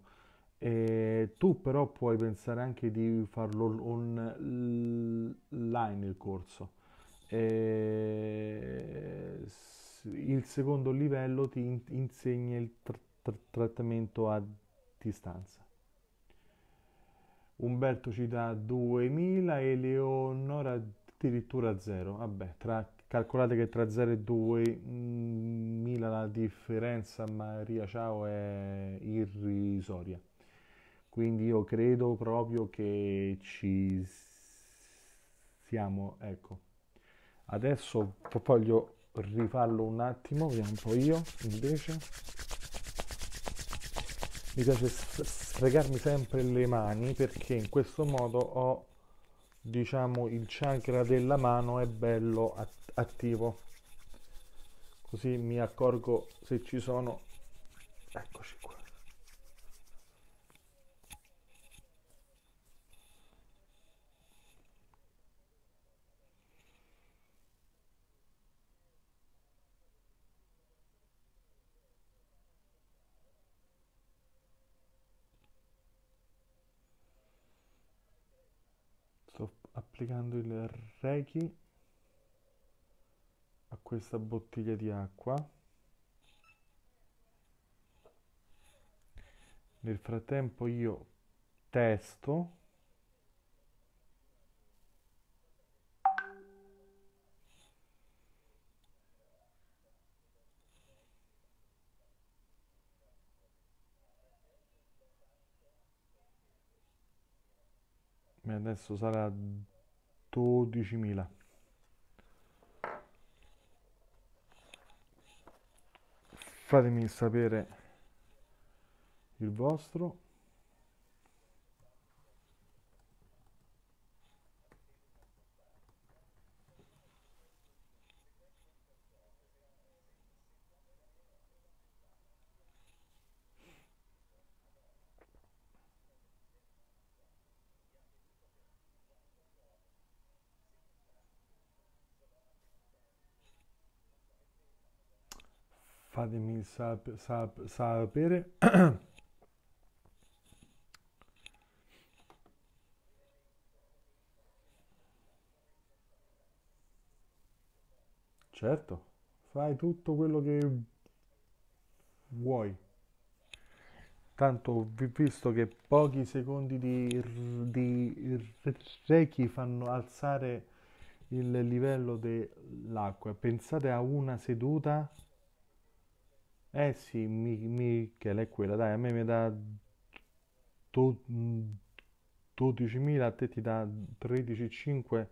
A: E tu però puoi pensare anche di farlo online il corso. E il secondo livello ti in- insegna il tr- tr- trattamento a distanza. Umberto ci dà 2000 e Leonora addirittura 0. Vabbè, tra- calcolate che tra 0 e 2000 la differenza, Maria Ciao, è irrisoria. Quindi io credo proprio che ci siamo, ecco. Adesso voglio rifarlo un attimo, vediamo un po' io invece. Mi piace sfregarmi sempre le mani perché in questo modo ho, diciamo, il chakra della mano è bello at- attivo. Così mi accorgo se ci sono. Eccoci qua. Sto applicando il Reiki a questa bottiglia di acqua. Nel frattempo io testo. Adesso sarà 12.000. Fatemi sapere il vostro. Fatemi sap- sap- sapere. [coughs] Certo, fai tutto quello che vuoi. Tanto vi- visto che pochi secondi di, di Reiki fanno alzare il livello dell'acqua. Pensate a una seduta. Eh sì, mi, Michele è quella, dai, a me mi dà do- 12.000, a te ti dà 13.5.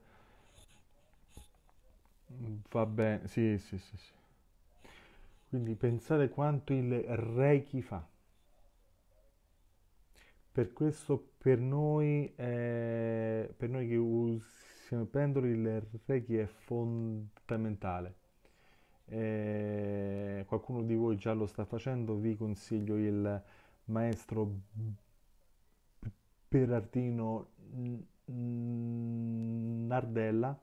A: Va bene, sì, sì, sì, sì. Quindi pensate quanto il Reiki fa. Per questo, per noi, eh, per noi che usiamo i pendoli, il Reiki è fondamentale. Eh, qualcuno di voi già lo sta facendo, vi consiglio il maestro Berardino Nardella,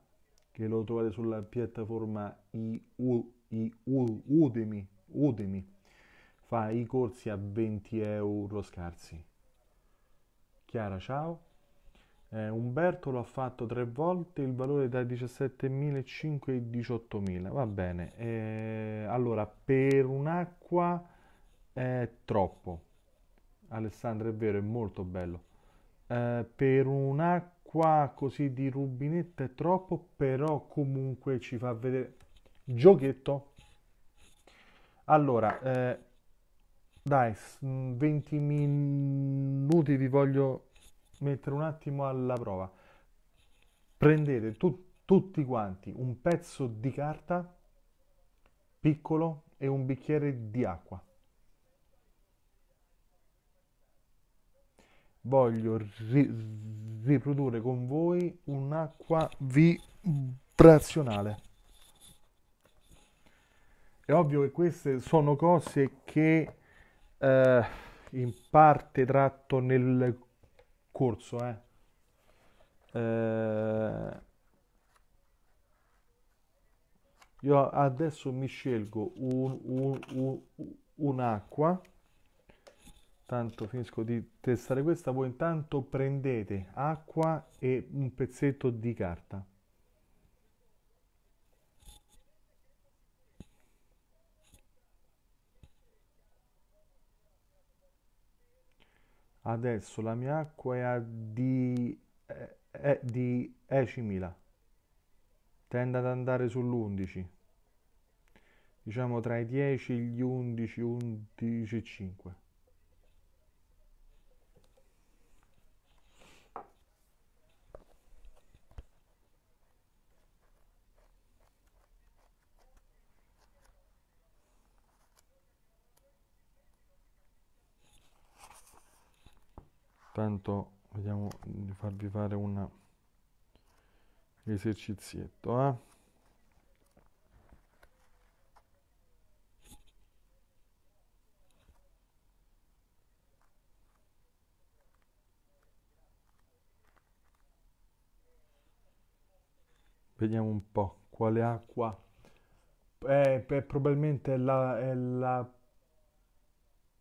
A: che lo trovate sulla piattaforma I, U, I, U, Udemy, Udemy. Fa i corsi a 20 euro scarsi. Chiara, ciao. Eh, Umberto lo ha fatto tre volte, il valore da 17.500 e 18.000. Va bene. Eh, allora, per un'acqua è troppo. Alessandro, è vero, è molto bello. Eh, per un'acqua così di rubinetto è troppo, però comunque ci fa vedere. Giochetto. Allora, eh, dai, 20 minuti vi voglio mettere un attimo alla prova. Prendete tu- tutti quanti un pezzo di carta piccolo e un bicchiere di acqua. Voglio ri- riprodurre con voi un'acqua vibrazionale. È ovvio che queste sono cose che eh, in parte tratto nel corso, eh. Eh, io adesso mi scelgo un- un- un- un'acqua, tanto finisco di testare questa, voi intanto prendete acqua e un pezzetto di carta. Adesso la mia acqua è a di, è, è di 10.000, tende ad andare sull'11, diciamo tra i 10 e gli 11, 11 Tanto vediamo di farvi fare un esercizietto, eh? Vediamo un po' quale acqua. Eh, beh, probabilmente è la, è la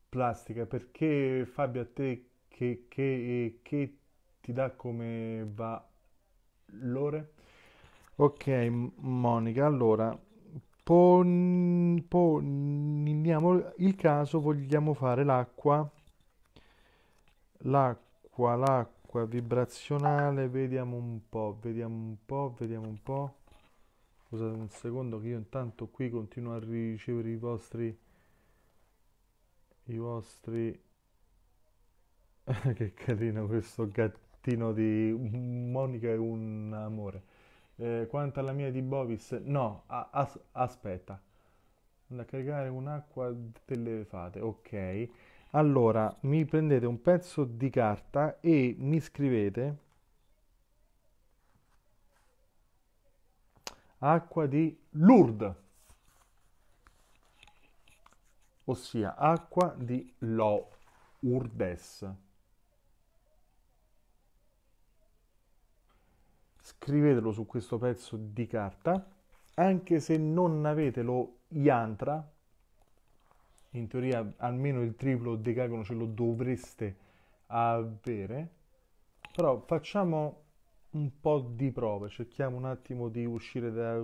A: plastica, perché Fabio a te che, che- che ti dà come valore? Ok, Monica, allora pon- poniamo il caso, vogliamo fare l'acqua, l'acqua, l'acqua vibrazionale, vediamo un po', vediamo un po', vediamo un po'. Scusate un secondo che io intanto qui continuo a ricevere i vostri, i vostri [laughs] Che carino questo gattino di Monica è un amore. Eh, quanto alla mia di Bovis, no, a- as- aspetta. Da caricare un'acqua delle fate. Ok. Allora, mi prendete un pezzo di carta e mi scrivete acqua di Lourdes, ossia acqua di Lourdes. Scrivetelo su questo pezzo di carta, anche se non avete lo yantra, in teoria almeno il triplo decagono ce lo dovreste avere, però facciamo un po' di prove, cerchiamo un attimo di uscire da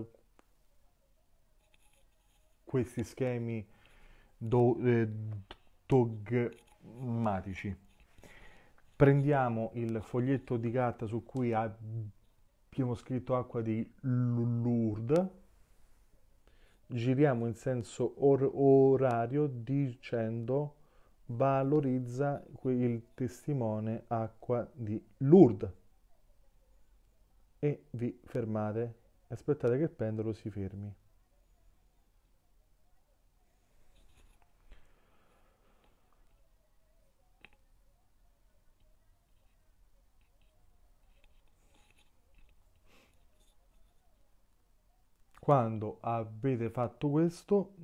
A: questi schemi do- eh, dogmatici matici. Prendiamo il foglietto di carta su cui abbiamo scritto acqua di Lourdes, giriamo in senso or- orario dicendo valorizza il testimone acqua di Lourdes. E vi fermate. Aspettate che il pendolo si fermi quando avete fatto questo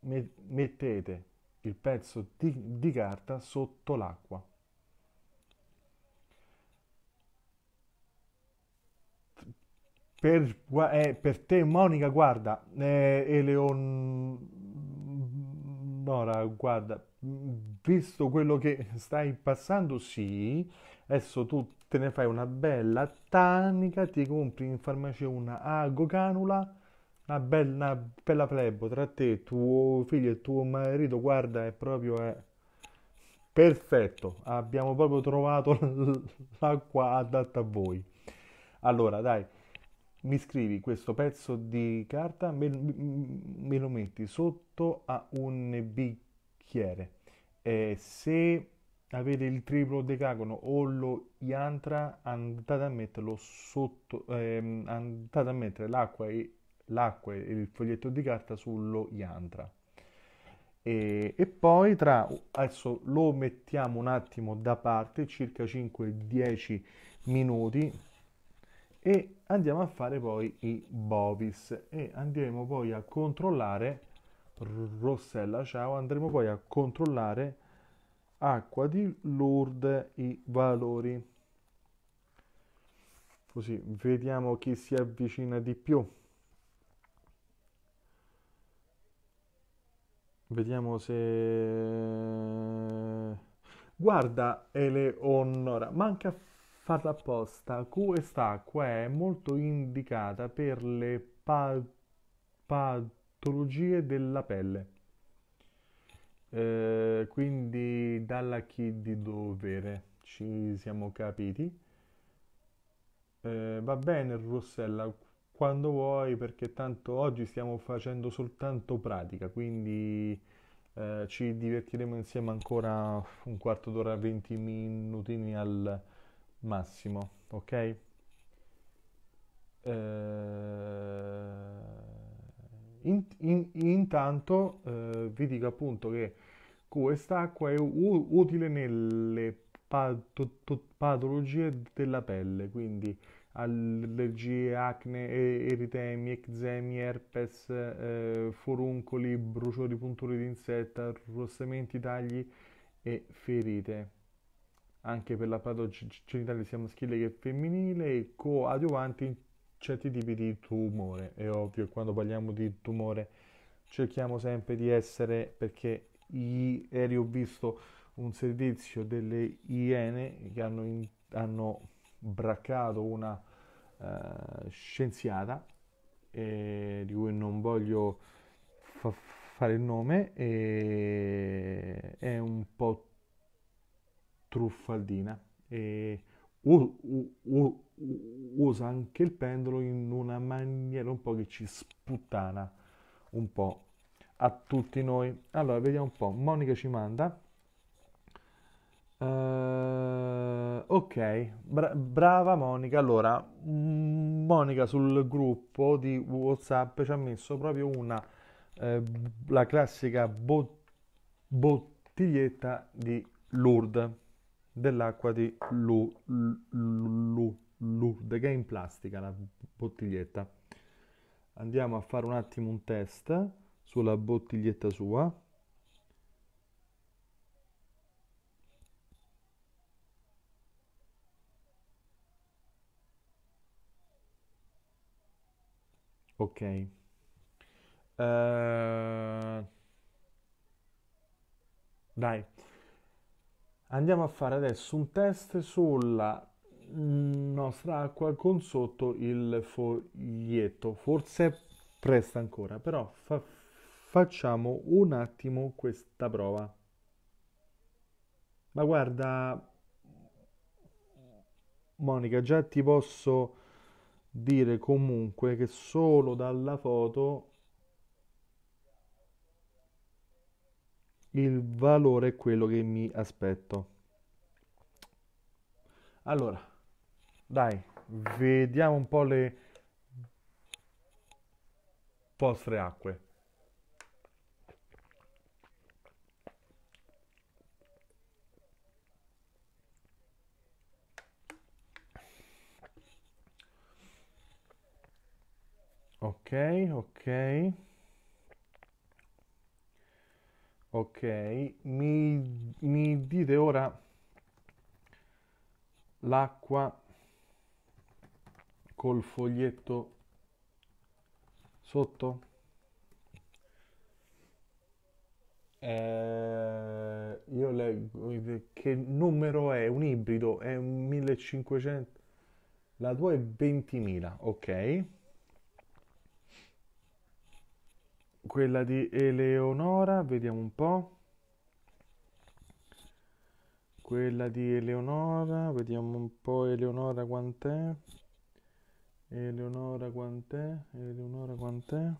A: mettete il pezzo di, di carta sotto l'acqua. Per, eh, per, te Monica guarda eh, Eleonora guarda visto quello che stai passando sì adesso tu te ne fai una bella tanica, ti compri in farmacia una agocanula, una bella, una bella plebo tra te, tuo figlio e tuo marito, guarda, è proprio... È perfetto, abbiamo proprio trovato l'acqua adatta a voi. Allora, dai, mi scrivi questo pezzo di carta, me, me lo metti sotto a un bicchiere. E se avete il triplo decagono o lo yantra, andate a metterlo sotto, ehm, andate a mettere l'acqua e, l'acqua e il foglietto di carta sullo yantra. E, e, poi tra adesso lo mettiamo un attimo da parte, circa 5-10 minuti e andiamo a fare poi i bovis e andremo poi a controllare Rossella ciao andremo poi a controllare acqua di Lourdes i valori. Così vediamo chi si avvicina di più. Vediamo se... Guarda Eleonora, manca farla apposta. Quest'acqua è molto indicata per le pa- patologie della pelle. Eh, quindi dalla chi di dovere ci siamo capiti. Eh, va bene Rossella, quando vuoi perché tanto oggi stiamo facendo soltanto pratica, quindi eh, ci divertiremo insieme ancora un quarto d'ora, 20 minutini al massimo, ok? Eh, in, in, intanto eh, vi dico appunto che quest'acqua è u- utile nelle patologie della pelle, quindi allergie, acne, eritemi, eczemi, herpes, eh, foruncoli, bruciori, punture di insetta, arrossamenti, tagli e ferite. Anche per la patogenitale sia maschile che femminile e coadiuvanti in certi tipi di tumore. È ovvio quando parliamo di tumore cerchiamo sempre di essere, perché ieri ho visto un servizio delle Iene che hanno, in, hanno braccato una uh, scienziata eh, di cui non voglio fa- fare il nome e è un po' truffaldina. E u- u- u- usa anche il pendolo in una maniera un po' che ci sputtana un po' a tutti noi. Allora, vediamo un po'. Monica ci manda. Uh, ok, Bra- brava Monica. Allora, Monica sul gruppo di WhatsApp ci ha messo proprio una, eh, la classica bot- bottiglietta di Lourdes, dell'acqua di Lu- Lu- Lourdes, che è in plastica la bottiglietta. Andiamo a fare un attimo un test sulla bottiglietta sua. Ok. Uh, dai. Andiamo a fare adesso un test sulla nostra acqua con sotto il foglietto. Forse presta ancora però fa, facciamo un attimo questa prova. Ma guarda, Monica, già ti posso dire comunque che solo dalla foto il valore è quello che mi aspetto. Allora, dai, vediamo un po' le vostre acque. Ok, ok. Ok, mi, mi dite ora l'acqua col foglietto sotto? Eh, io leggo che numero è? Un ibrido? È un 1500? La tua è 20.000, ok. Quella di Eleonora, vediamo un po'. Quella di Eleonora, vediamo un po' Eleonora quant'è. Eleonora quant'è? Eleonora quant'è?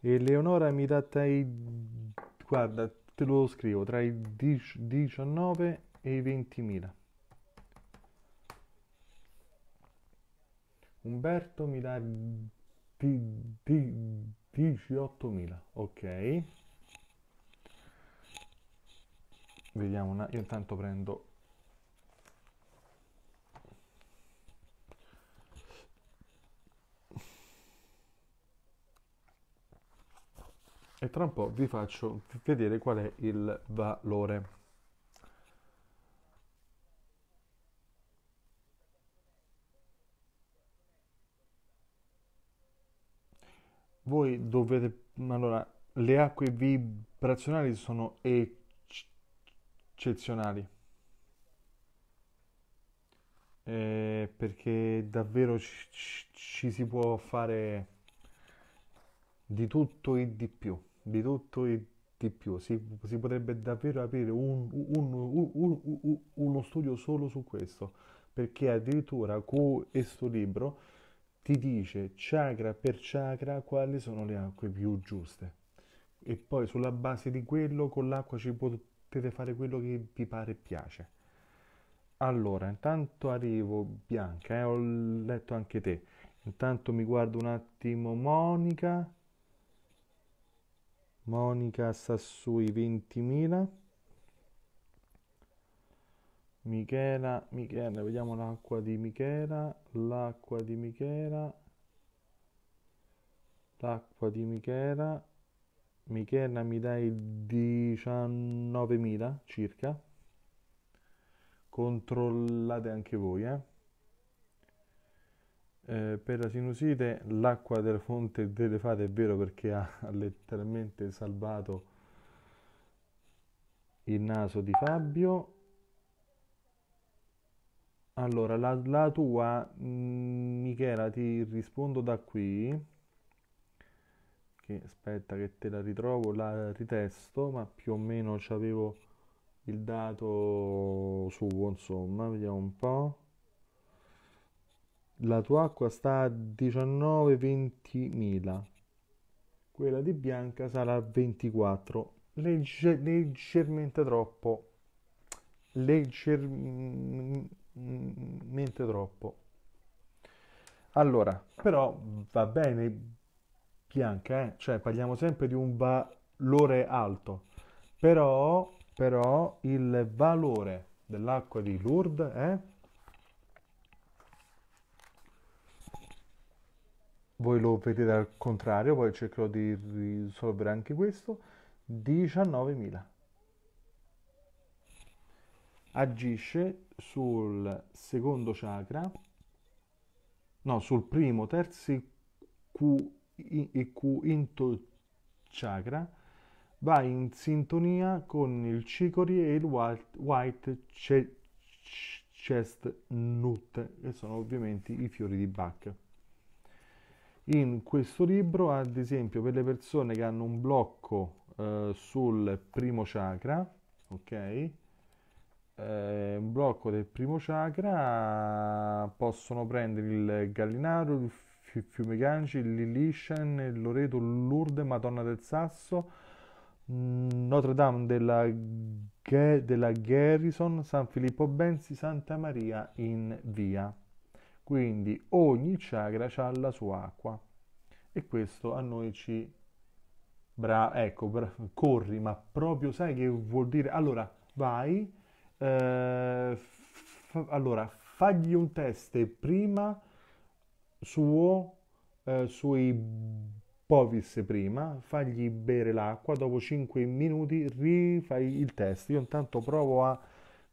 A: Eleonora mi dà tra i... guarda, te lo scrivo, tra i 19 e i 20.000. Umberto mi dà 18.000, ok. Vediamo, una... io intanto prendo e tra un po' vi faccio vedere qual è il valore. Voi dovete, allora, le acque vibrazionali sono eccezionali. Eh, perché davvero ci, ci si può fare di tutto e di più di tutto e di più. Si, si potrebbe davvero aprire un, un, un, uno studio solo su questo, perché addirittura questo libro ti dice chakra per chakra quali sono le acque più giuste. E poi sulla base di quello con l'acqua ci potete fare quello che vi pare e piace. Allora, intanto arrivo Bianca, eh, ho letto anche te. Intanto mi guardo un attimo Monica. Monica sta sui 20.000 Michela, Michela, vediamo l'acqua di Michela, l'acqua di Michela, l'acqua di Michela, Michela mi dai 19.000 circa, controllate anche voi, eh. Eh, per la sinusite l'acqua della fonte delle fate è vero perché ha, [laughs] letteralmente salvato il naso di Fabio. Allora, la, la tua, mm, Michela, ti rispondo da qui. Che aspetta che te la ritrovo, la ritesto, ma più o meno c'avevo il dato suo, insomma, vediamo un po' la tua acqua sta a 19-20 mila. Quella di bianca sarà a 24 Legge, leggermente troppo. Leggermente troppo allora però va bene bianca eh? cioè parliamo sempre di un valore alto però però il valore dell'acqua di Lourdes è eh? voi lo vedete al contrario, poi cercherò di risolvere anche questo, 19.000. Agisce sul secondo chakra, no, sul primo, terzo e quinto chakra, va in sintonia con il cicori e il white chestnut, che sono ovviamente i fiori di Bach. In questo libro, ad esempio, per le persone che hanno un blocco eh, sul primo chakra, ok? Eh, un blocco del primo chakra possono prendere il Gallinaro, il Fiume Gange, il Lilishan, il Loreto, Lourdes, Madonna del Sasso, Notre Dame della, della Garrison, San Filippo Benzi, Santa Maria in via. Quindi ogni chakra ha la sua acqua e questo a noi ci... Bra- ecco, bra- corri, ma proprio sai che vuol dire... Allora, vai, eh, f- allora, fagli un test prima suo, eh, sui Povis prima, fagli bere l'acqua, dopo 5 minuti rifai il test. Io intanto provo a,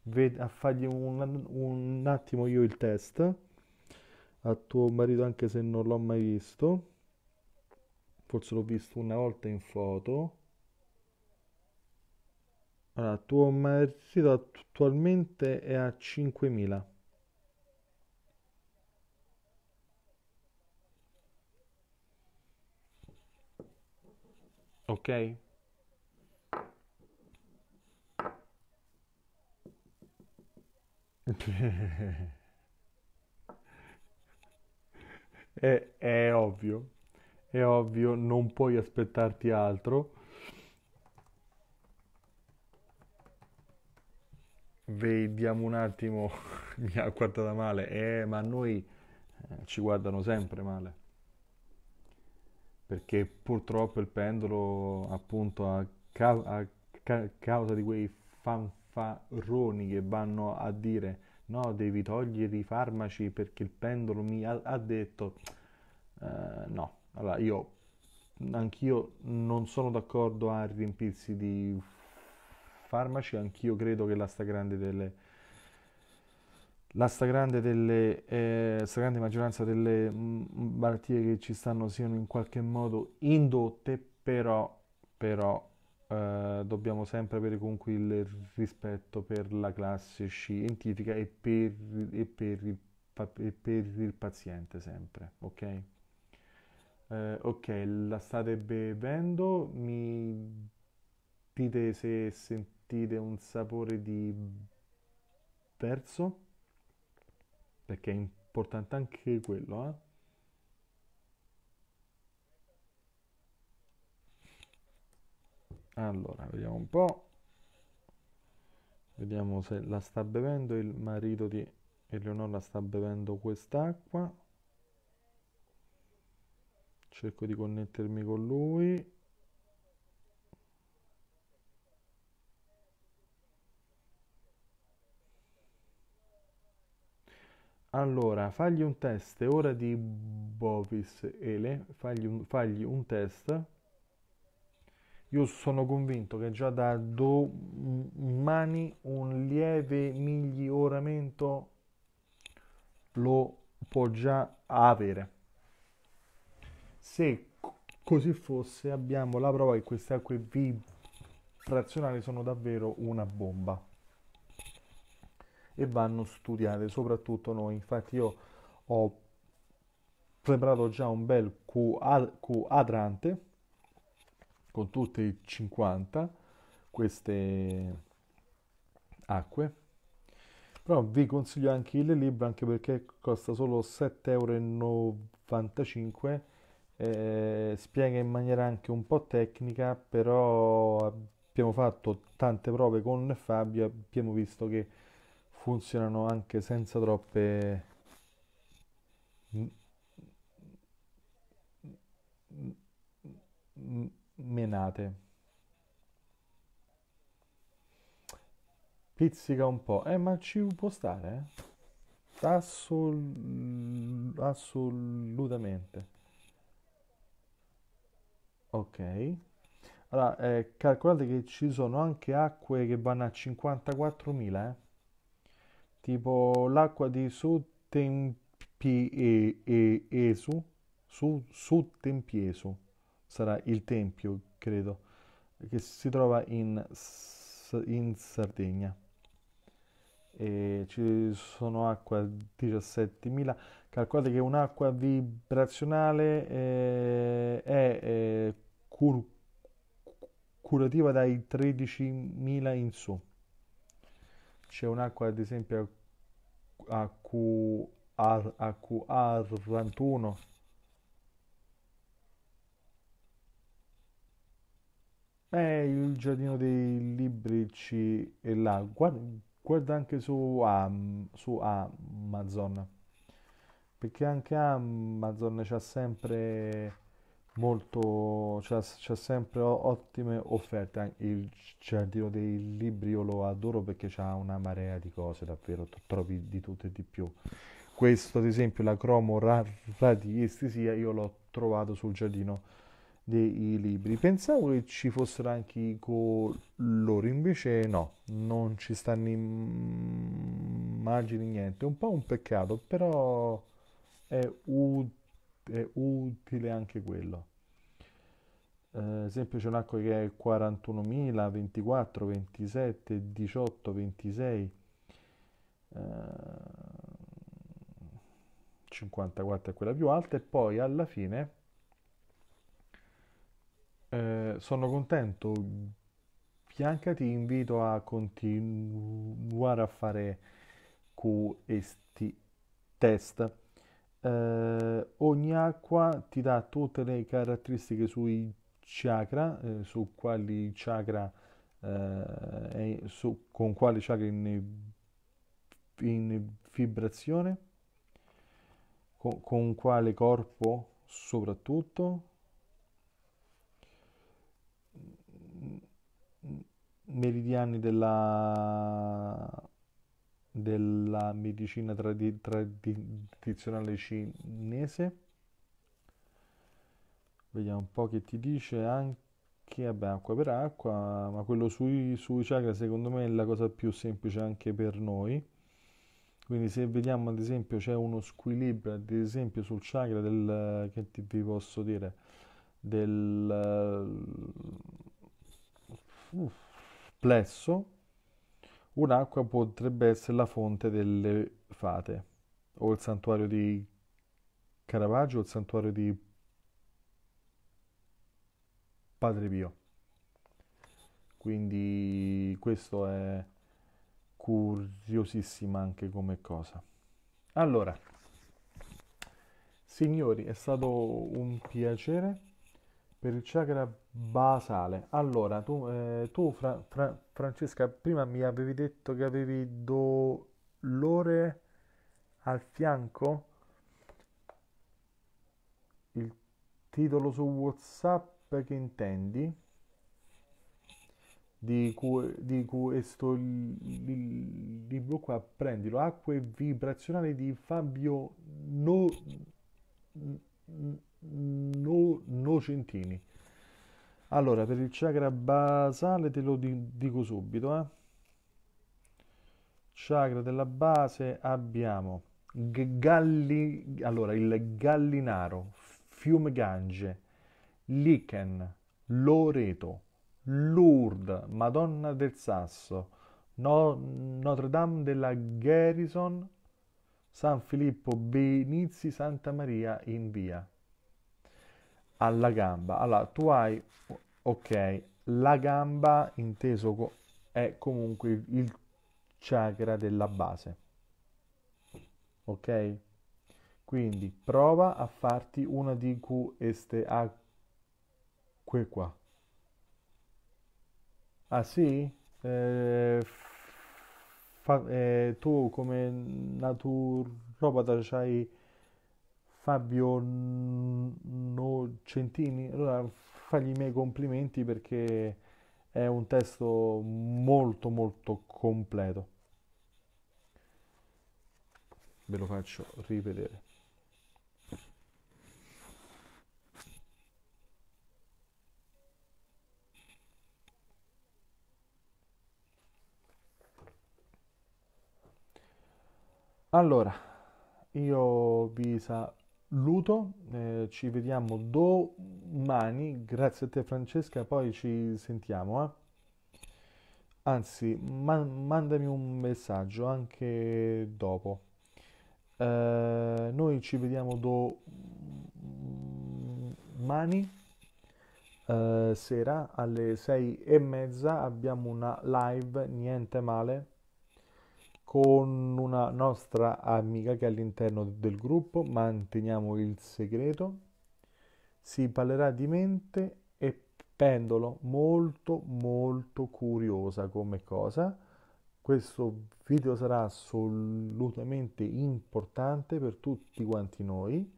A: ved- a fargli un, un attimo io il test a tuo marito anche se non l'ho mai visto forse l'ho visto una volta in foto allora tuo marito attualmente è a 5000 ok. [laughs] È, è ovvio, è ovvio, non puoi aspettarti altro. Vediamo un attimo, [laughs] mi ha guardato male, eh, ma a noi eh, ci guardano sempre male, perché purtroppo il pendolo, appunto, a, ca- a ca- causa di quei fanfarroni che vanno a dire no, devi togliere i farmaci perché il pendolo mi ha, ha detto. Eh, no. Allora, io anch'io non sono d'accordo a riempirsi di farmaci, anch'io credo che la stragrande delle la stragrande, delle, eh, stragrande maggioranza delle malattie che ci stanno siano in qualche modo indotte, però, però eh, dobbiamo sempre avere comunque il rispetto per la classe scientifica e per, e per, il, e per il paziente sempre, ok? Eh, ok, la state bevendo, mi dite se sentite un sapore di verso, perché è importante anche quello, eh? Allora, vediamo un po'. Vediamo se la sta bevendo il marito di Eleonora sta bevendo quest'acqua. Cerco di connettermi con lui. Allora, fagli un test, ora di Bovis Ele, fagli un, fagli un test io sono convinto che già da domani un lieve miglioramento lo può già avere. Se così fosse, abbiamo la prova che queste acque vibrazionali sono davvero una bomba e vanno studiate, soprattutto noi. Infatti io ho preparato già un bel quadrante con tutte e 50 queste acque però vi consiglio anche il libro anche perché costa solo 7,95 euro eh, spiega in maniera anche un po' tecnica però abbiamo fatto tante prove con Fabio abbiamo visto che funzionano anche senza troppe menate. Pizzica un po', eh, ma ci può stare, eh? Assol- assolutamente. Ok. Allora, eh, calcolate che ci sono anche acque che vanno a 54.000, eh? Tipo l'acqua di Suttempiesu, su, Suttempiesu sarà il Tempio, credo, che si trova in, in Sardegna. e ci sono acqua 17.000. Calcolate che un'acqua vibrazionale eh, è eh, cur- curativa dai 13.000 in su. C'è un'acqua ad esempio AQA, AQA41 Eh, il giardino dei librici è là. Guarda, guarda anche su, Am- su Amazon, perché anche Amazon c'ha sempre molto, c'ha, c'ha sempre ottime offerte. Il giardino dei libri io lo adoro perché c'ha una marea di cose, davvero, trovi di tutto e di più. Questo, ad esempio, la cromo ra- radiestesia, io l'ho trovato sul giardino dei libri. Pensavo che ci fossero anche i colori, invece no, non ci stanno immagini, niente. Un po' un peccato, però è, u- è utile anche quello. Eh, esempio c'è un'acqua che è 41.000, 24, 27, 18, 26, eh, 54 è quella più alta e poi alla fine eh, sono contento. Bianca, ti invito a continuare a fare questi test. Eh, ogni acqua ti dà tutte le caratteristiche sui chakra, eh, su quali chakra, eh, su, con quali chakra in, in vibrazione, con, con quale corpo soprattutto. Meridiani della, della medicina tradi- tradizionale cinese. Vediamo un po' che ti dice anche, vabbè, acqua per acqua, ma quello sui, sui chakra secondo me è la cosa più semplice anche per noi. Quindi se vediamo ad esempio c'è uno squilibrio, ad esempio sul chakra del, che ti, vi posso dire, del uh, plesso, un'acqua potrebbe essere la fonte delle fate, o il santuario di Caravaggio o il santuario di Padre Pio. Quindi questo è curiosissima anche come cosa. Allora, signori, è stato un piacere per il chakra basale. Allora, tu, eh, tu Fra- Fra- Francesca, prima mi avevi detto che avevi dolore al fianco? Il titolo su WhatsApp che intendi? Di, cu- di questo li- libro qua, prendilo, Acque vibrazionali di Fabio no- no- Nocentini. Allora, per il chakra basale te lo di- dico subito, eh. Chakra della base abbiamo Galli, allora, il Gallinaro, Fiume Gange, Lichen, Loreto, Lourdes, Madonna del Sasso, No- Notre Dame della Garrison, San Filippo Benizi, Santa Maria in via. Alla gamba. Allora, tu hai, ok, la gamba inteso co- è comunque il, chakra della base, ok? Quindi prova a farti una di queste acque qua. Ah sì? Eh, fa- eh, tu come naturopata c'hai Fabio Nocentini? Allora fagli i miei complimenti perché è un testo molto molto completo. Ve lo faccio rivedere. Allora, io vi saluto, eh, ci vediamo domani, grazie a te Francesca, poi ci sentiamo, eh. anzi, ma- mandami un messaggio anche dopo. Eh, noi ci vediamo domani eh, sera alle sei e mezza. Abbiamo una live, niente male, con una nostra amica che è all'interno del gruppo. Manteniamo il segreto. Si parlerà di mente e pendolo, molto molto curiosa come cosa. Questo video sarà assolutamente importante per tutti quanti noi,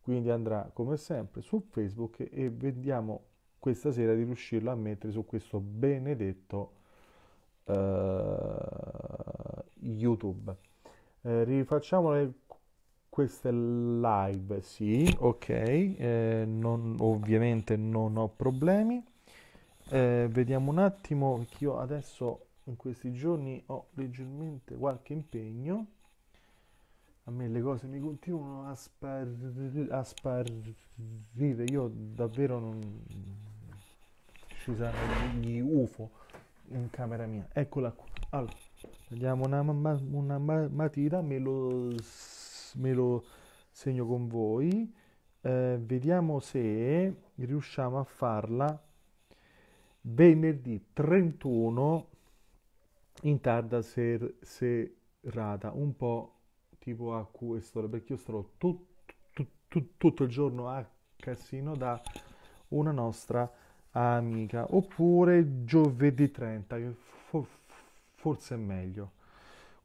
A: quindi andrà come sempre su Facebook e vediamo questa sera di riuscirlo a mettere su questo benedetto uh, YouTube. Eh, rifacciamo le, queste live, sì, ok, eh, non, ovviamente non ho problemi. Eh, vediamo un attimo che io adesso in questi giorni ho leggermente qualche impegno. A me le cose mi continuano a, spar- a sparire. Io davvero non. Ci saranno gli UFO in camera mia. Eccola qua. Allora, vediamo una, una matita, me lo, me lo segno con voi. Eh, vediamo se riusciamo a farla venerdì 31 in tarda ser- serata, un po' tipo a questo, perché io starò tut- tut- tut- tutto il giorno a casino da una nostra amica, oppure giovedì 30, che fo- forse è meglio.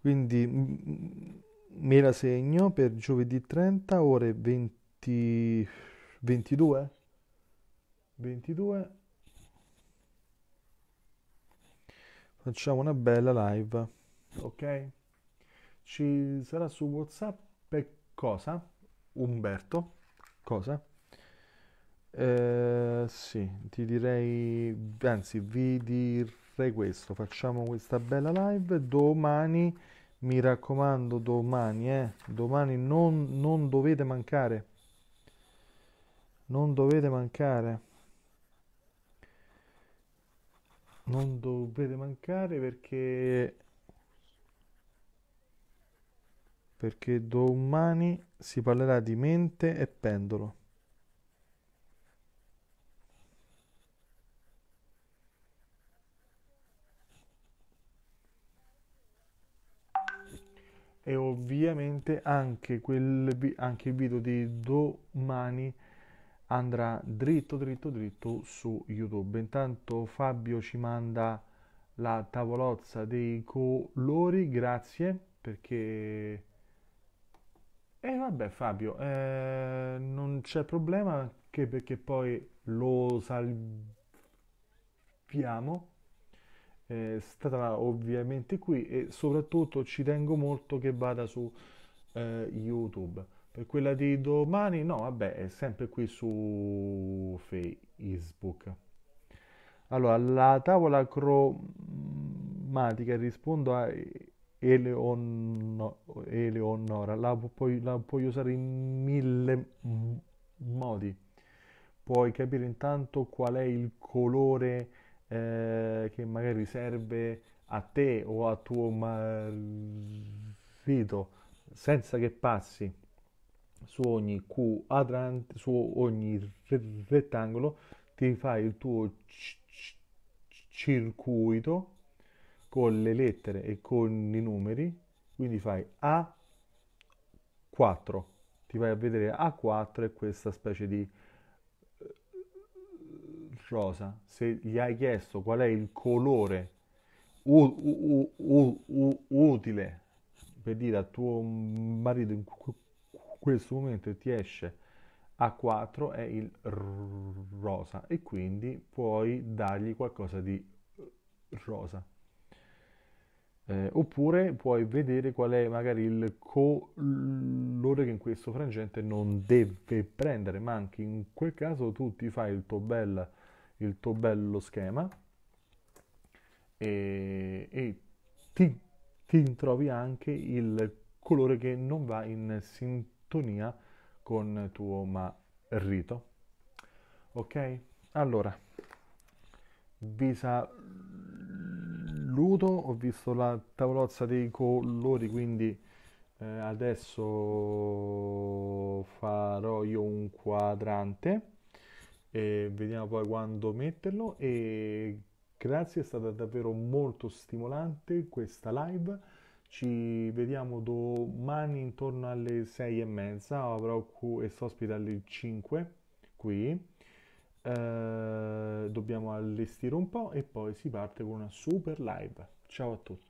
A: Quindi me la segno per giovedì 30 ore 20, 22? 22 facciamo una bella live. Ok? Ci sarà su whatsapp per cosa? Umberto. Cosa eh, sì ti direi anzi vi direi questo. Facciamo questa bella live. Domani mi raccomando domani eh. Domani non, non dovete mancare. Non dovete mancare. Non dovete mancare perché perché domani si parlerà di mente e pendolo e ovviamente anche, quel, anche il video di domani andrà dritto dritto dritto su YouTube. Intanto Fabio ci manda la tavolozza dei colori, grazie perché... E eh, vabbè Fabio, eh, non c'è problema anche perché poi lo salviamo. È stata ovviamente qui e soprattutto ci tengo molto che vada su eh, YouTube. Per quella di domani, no, vabbè, è sempre qui su Facebook. Allora, la tavola cromatica, rispondo a Eleon- Eleonora, la puoi, la puoi usare in mille modi. Puoi capire intanto qual è il colore eh, che magari serve a te o a tuo marito senza che passi su ogni quadrante, su ogni rettangolo, ti fai il tuo circuito con le lettere e con i numeri, quindi fai A4, ti vai a vedere A4 e questa specie di rosa. Se gli hai chiesto qual è il colore u- u- u- utile per dire a tuo marito in questo momento ti esce A4 è il rosa e quindi puoi dargli qualcosa di rosa. Eh, oppure puoi vedere qual è magari il colore che in questo frangente non deve prendere, ma anche in quel caso tu ti fai il tuo, bel, il tuo bello schema e, e ti, ti trovi anche il colore che non va in sintonia con tuo marito. Ok? Allora, vi saluto ho visto la tavolozza dei colori, quindi eh, adesso farò io un quadrante e vediamo poi quando metterlo e grazie, è stata davvero molto stimolante questa live. Ci vediamo domani intorno alle 6 e mezza, avrò questo ospite alle 5 qui. Eh, dobbiamo allestire un po' e poi si parte con una super live. Ciao a tutti.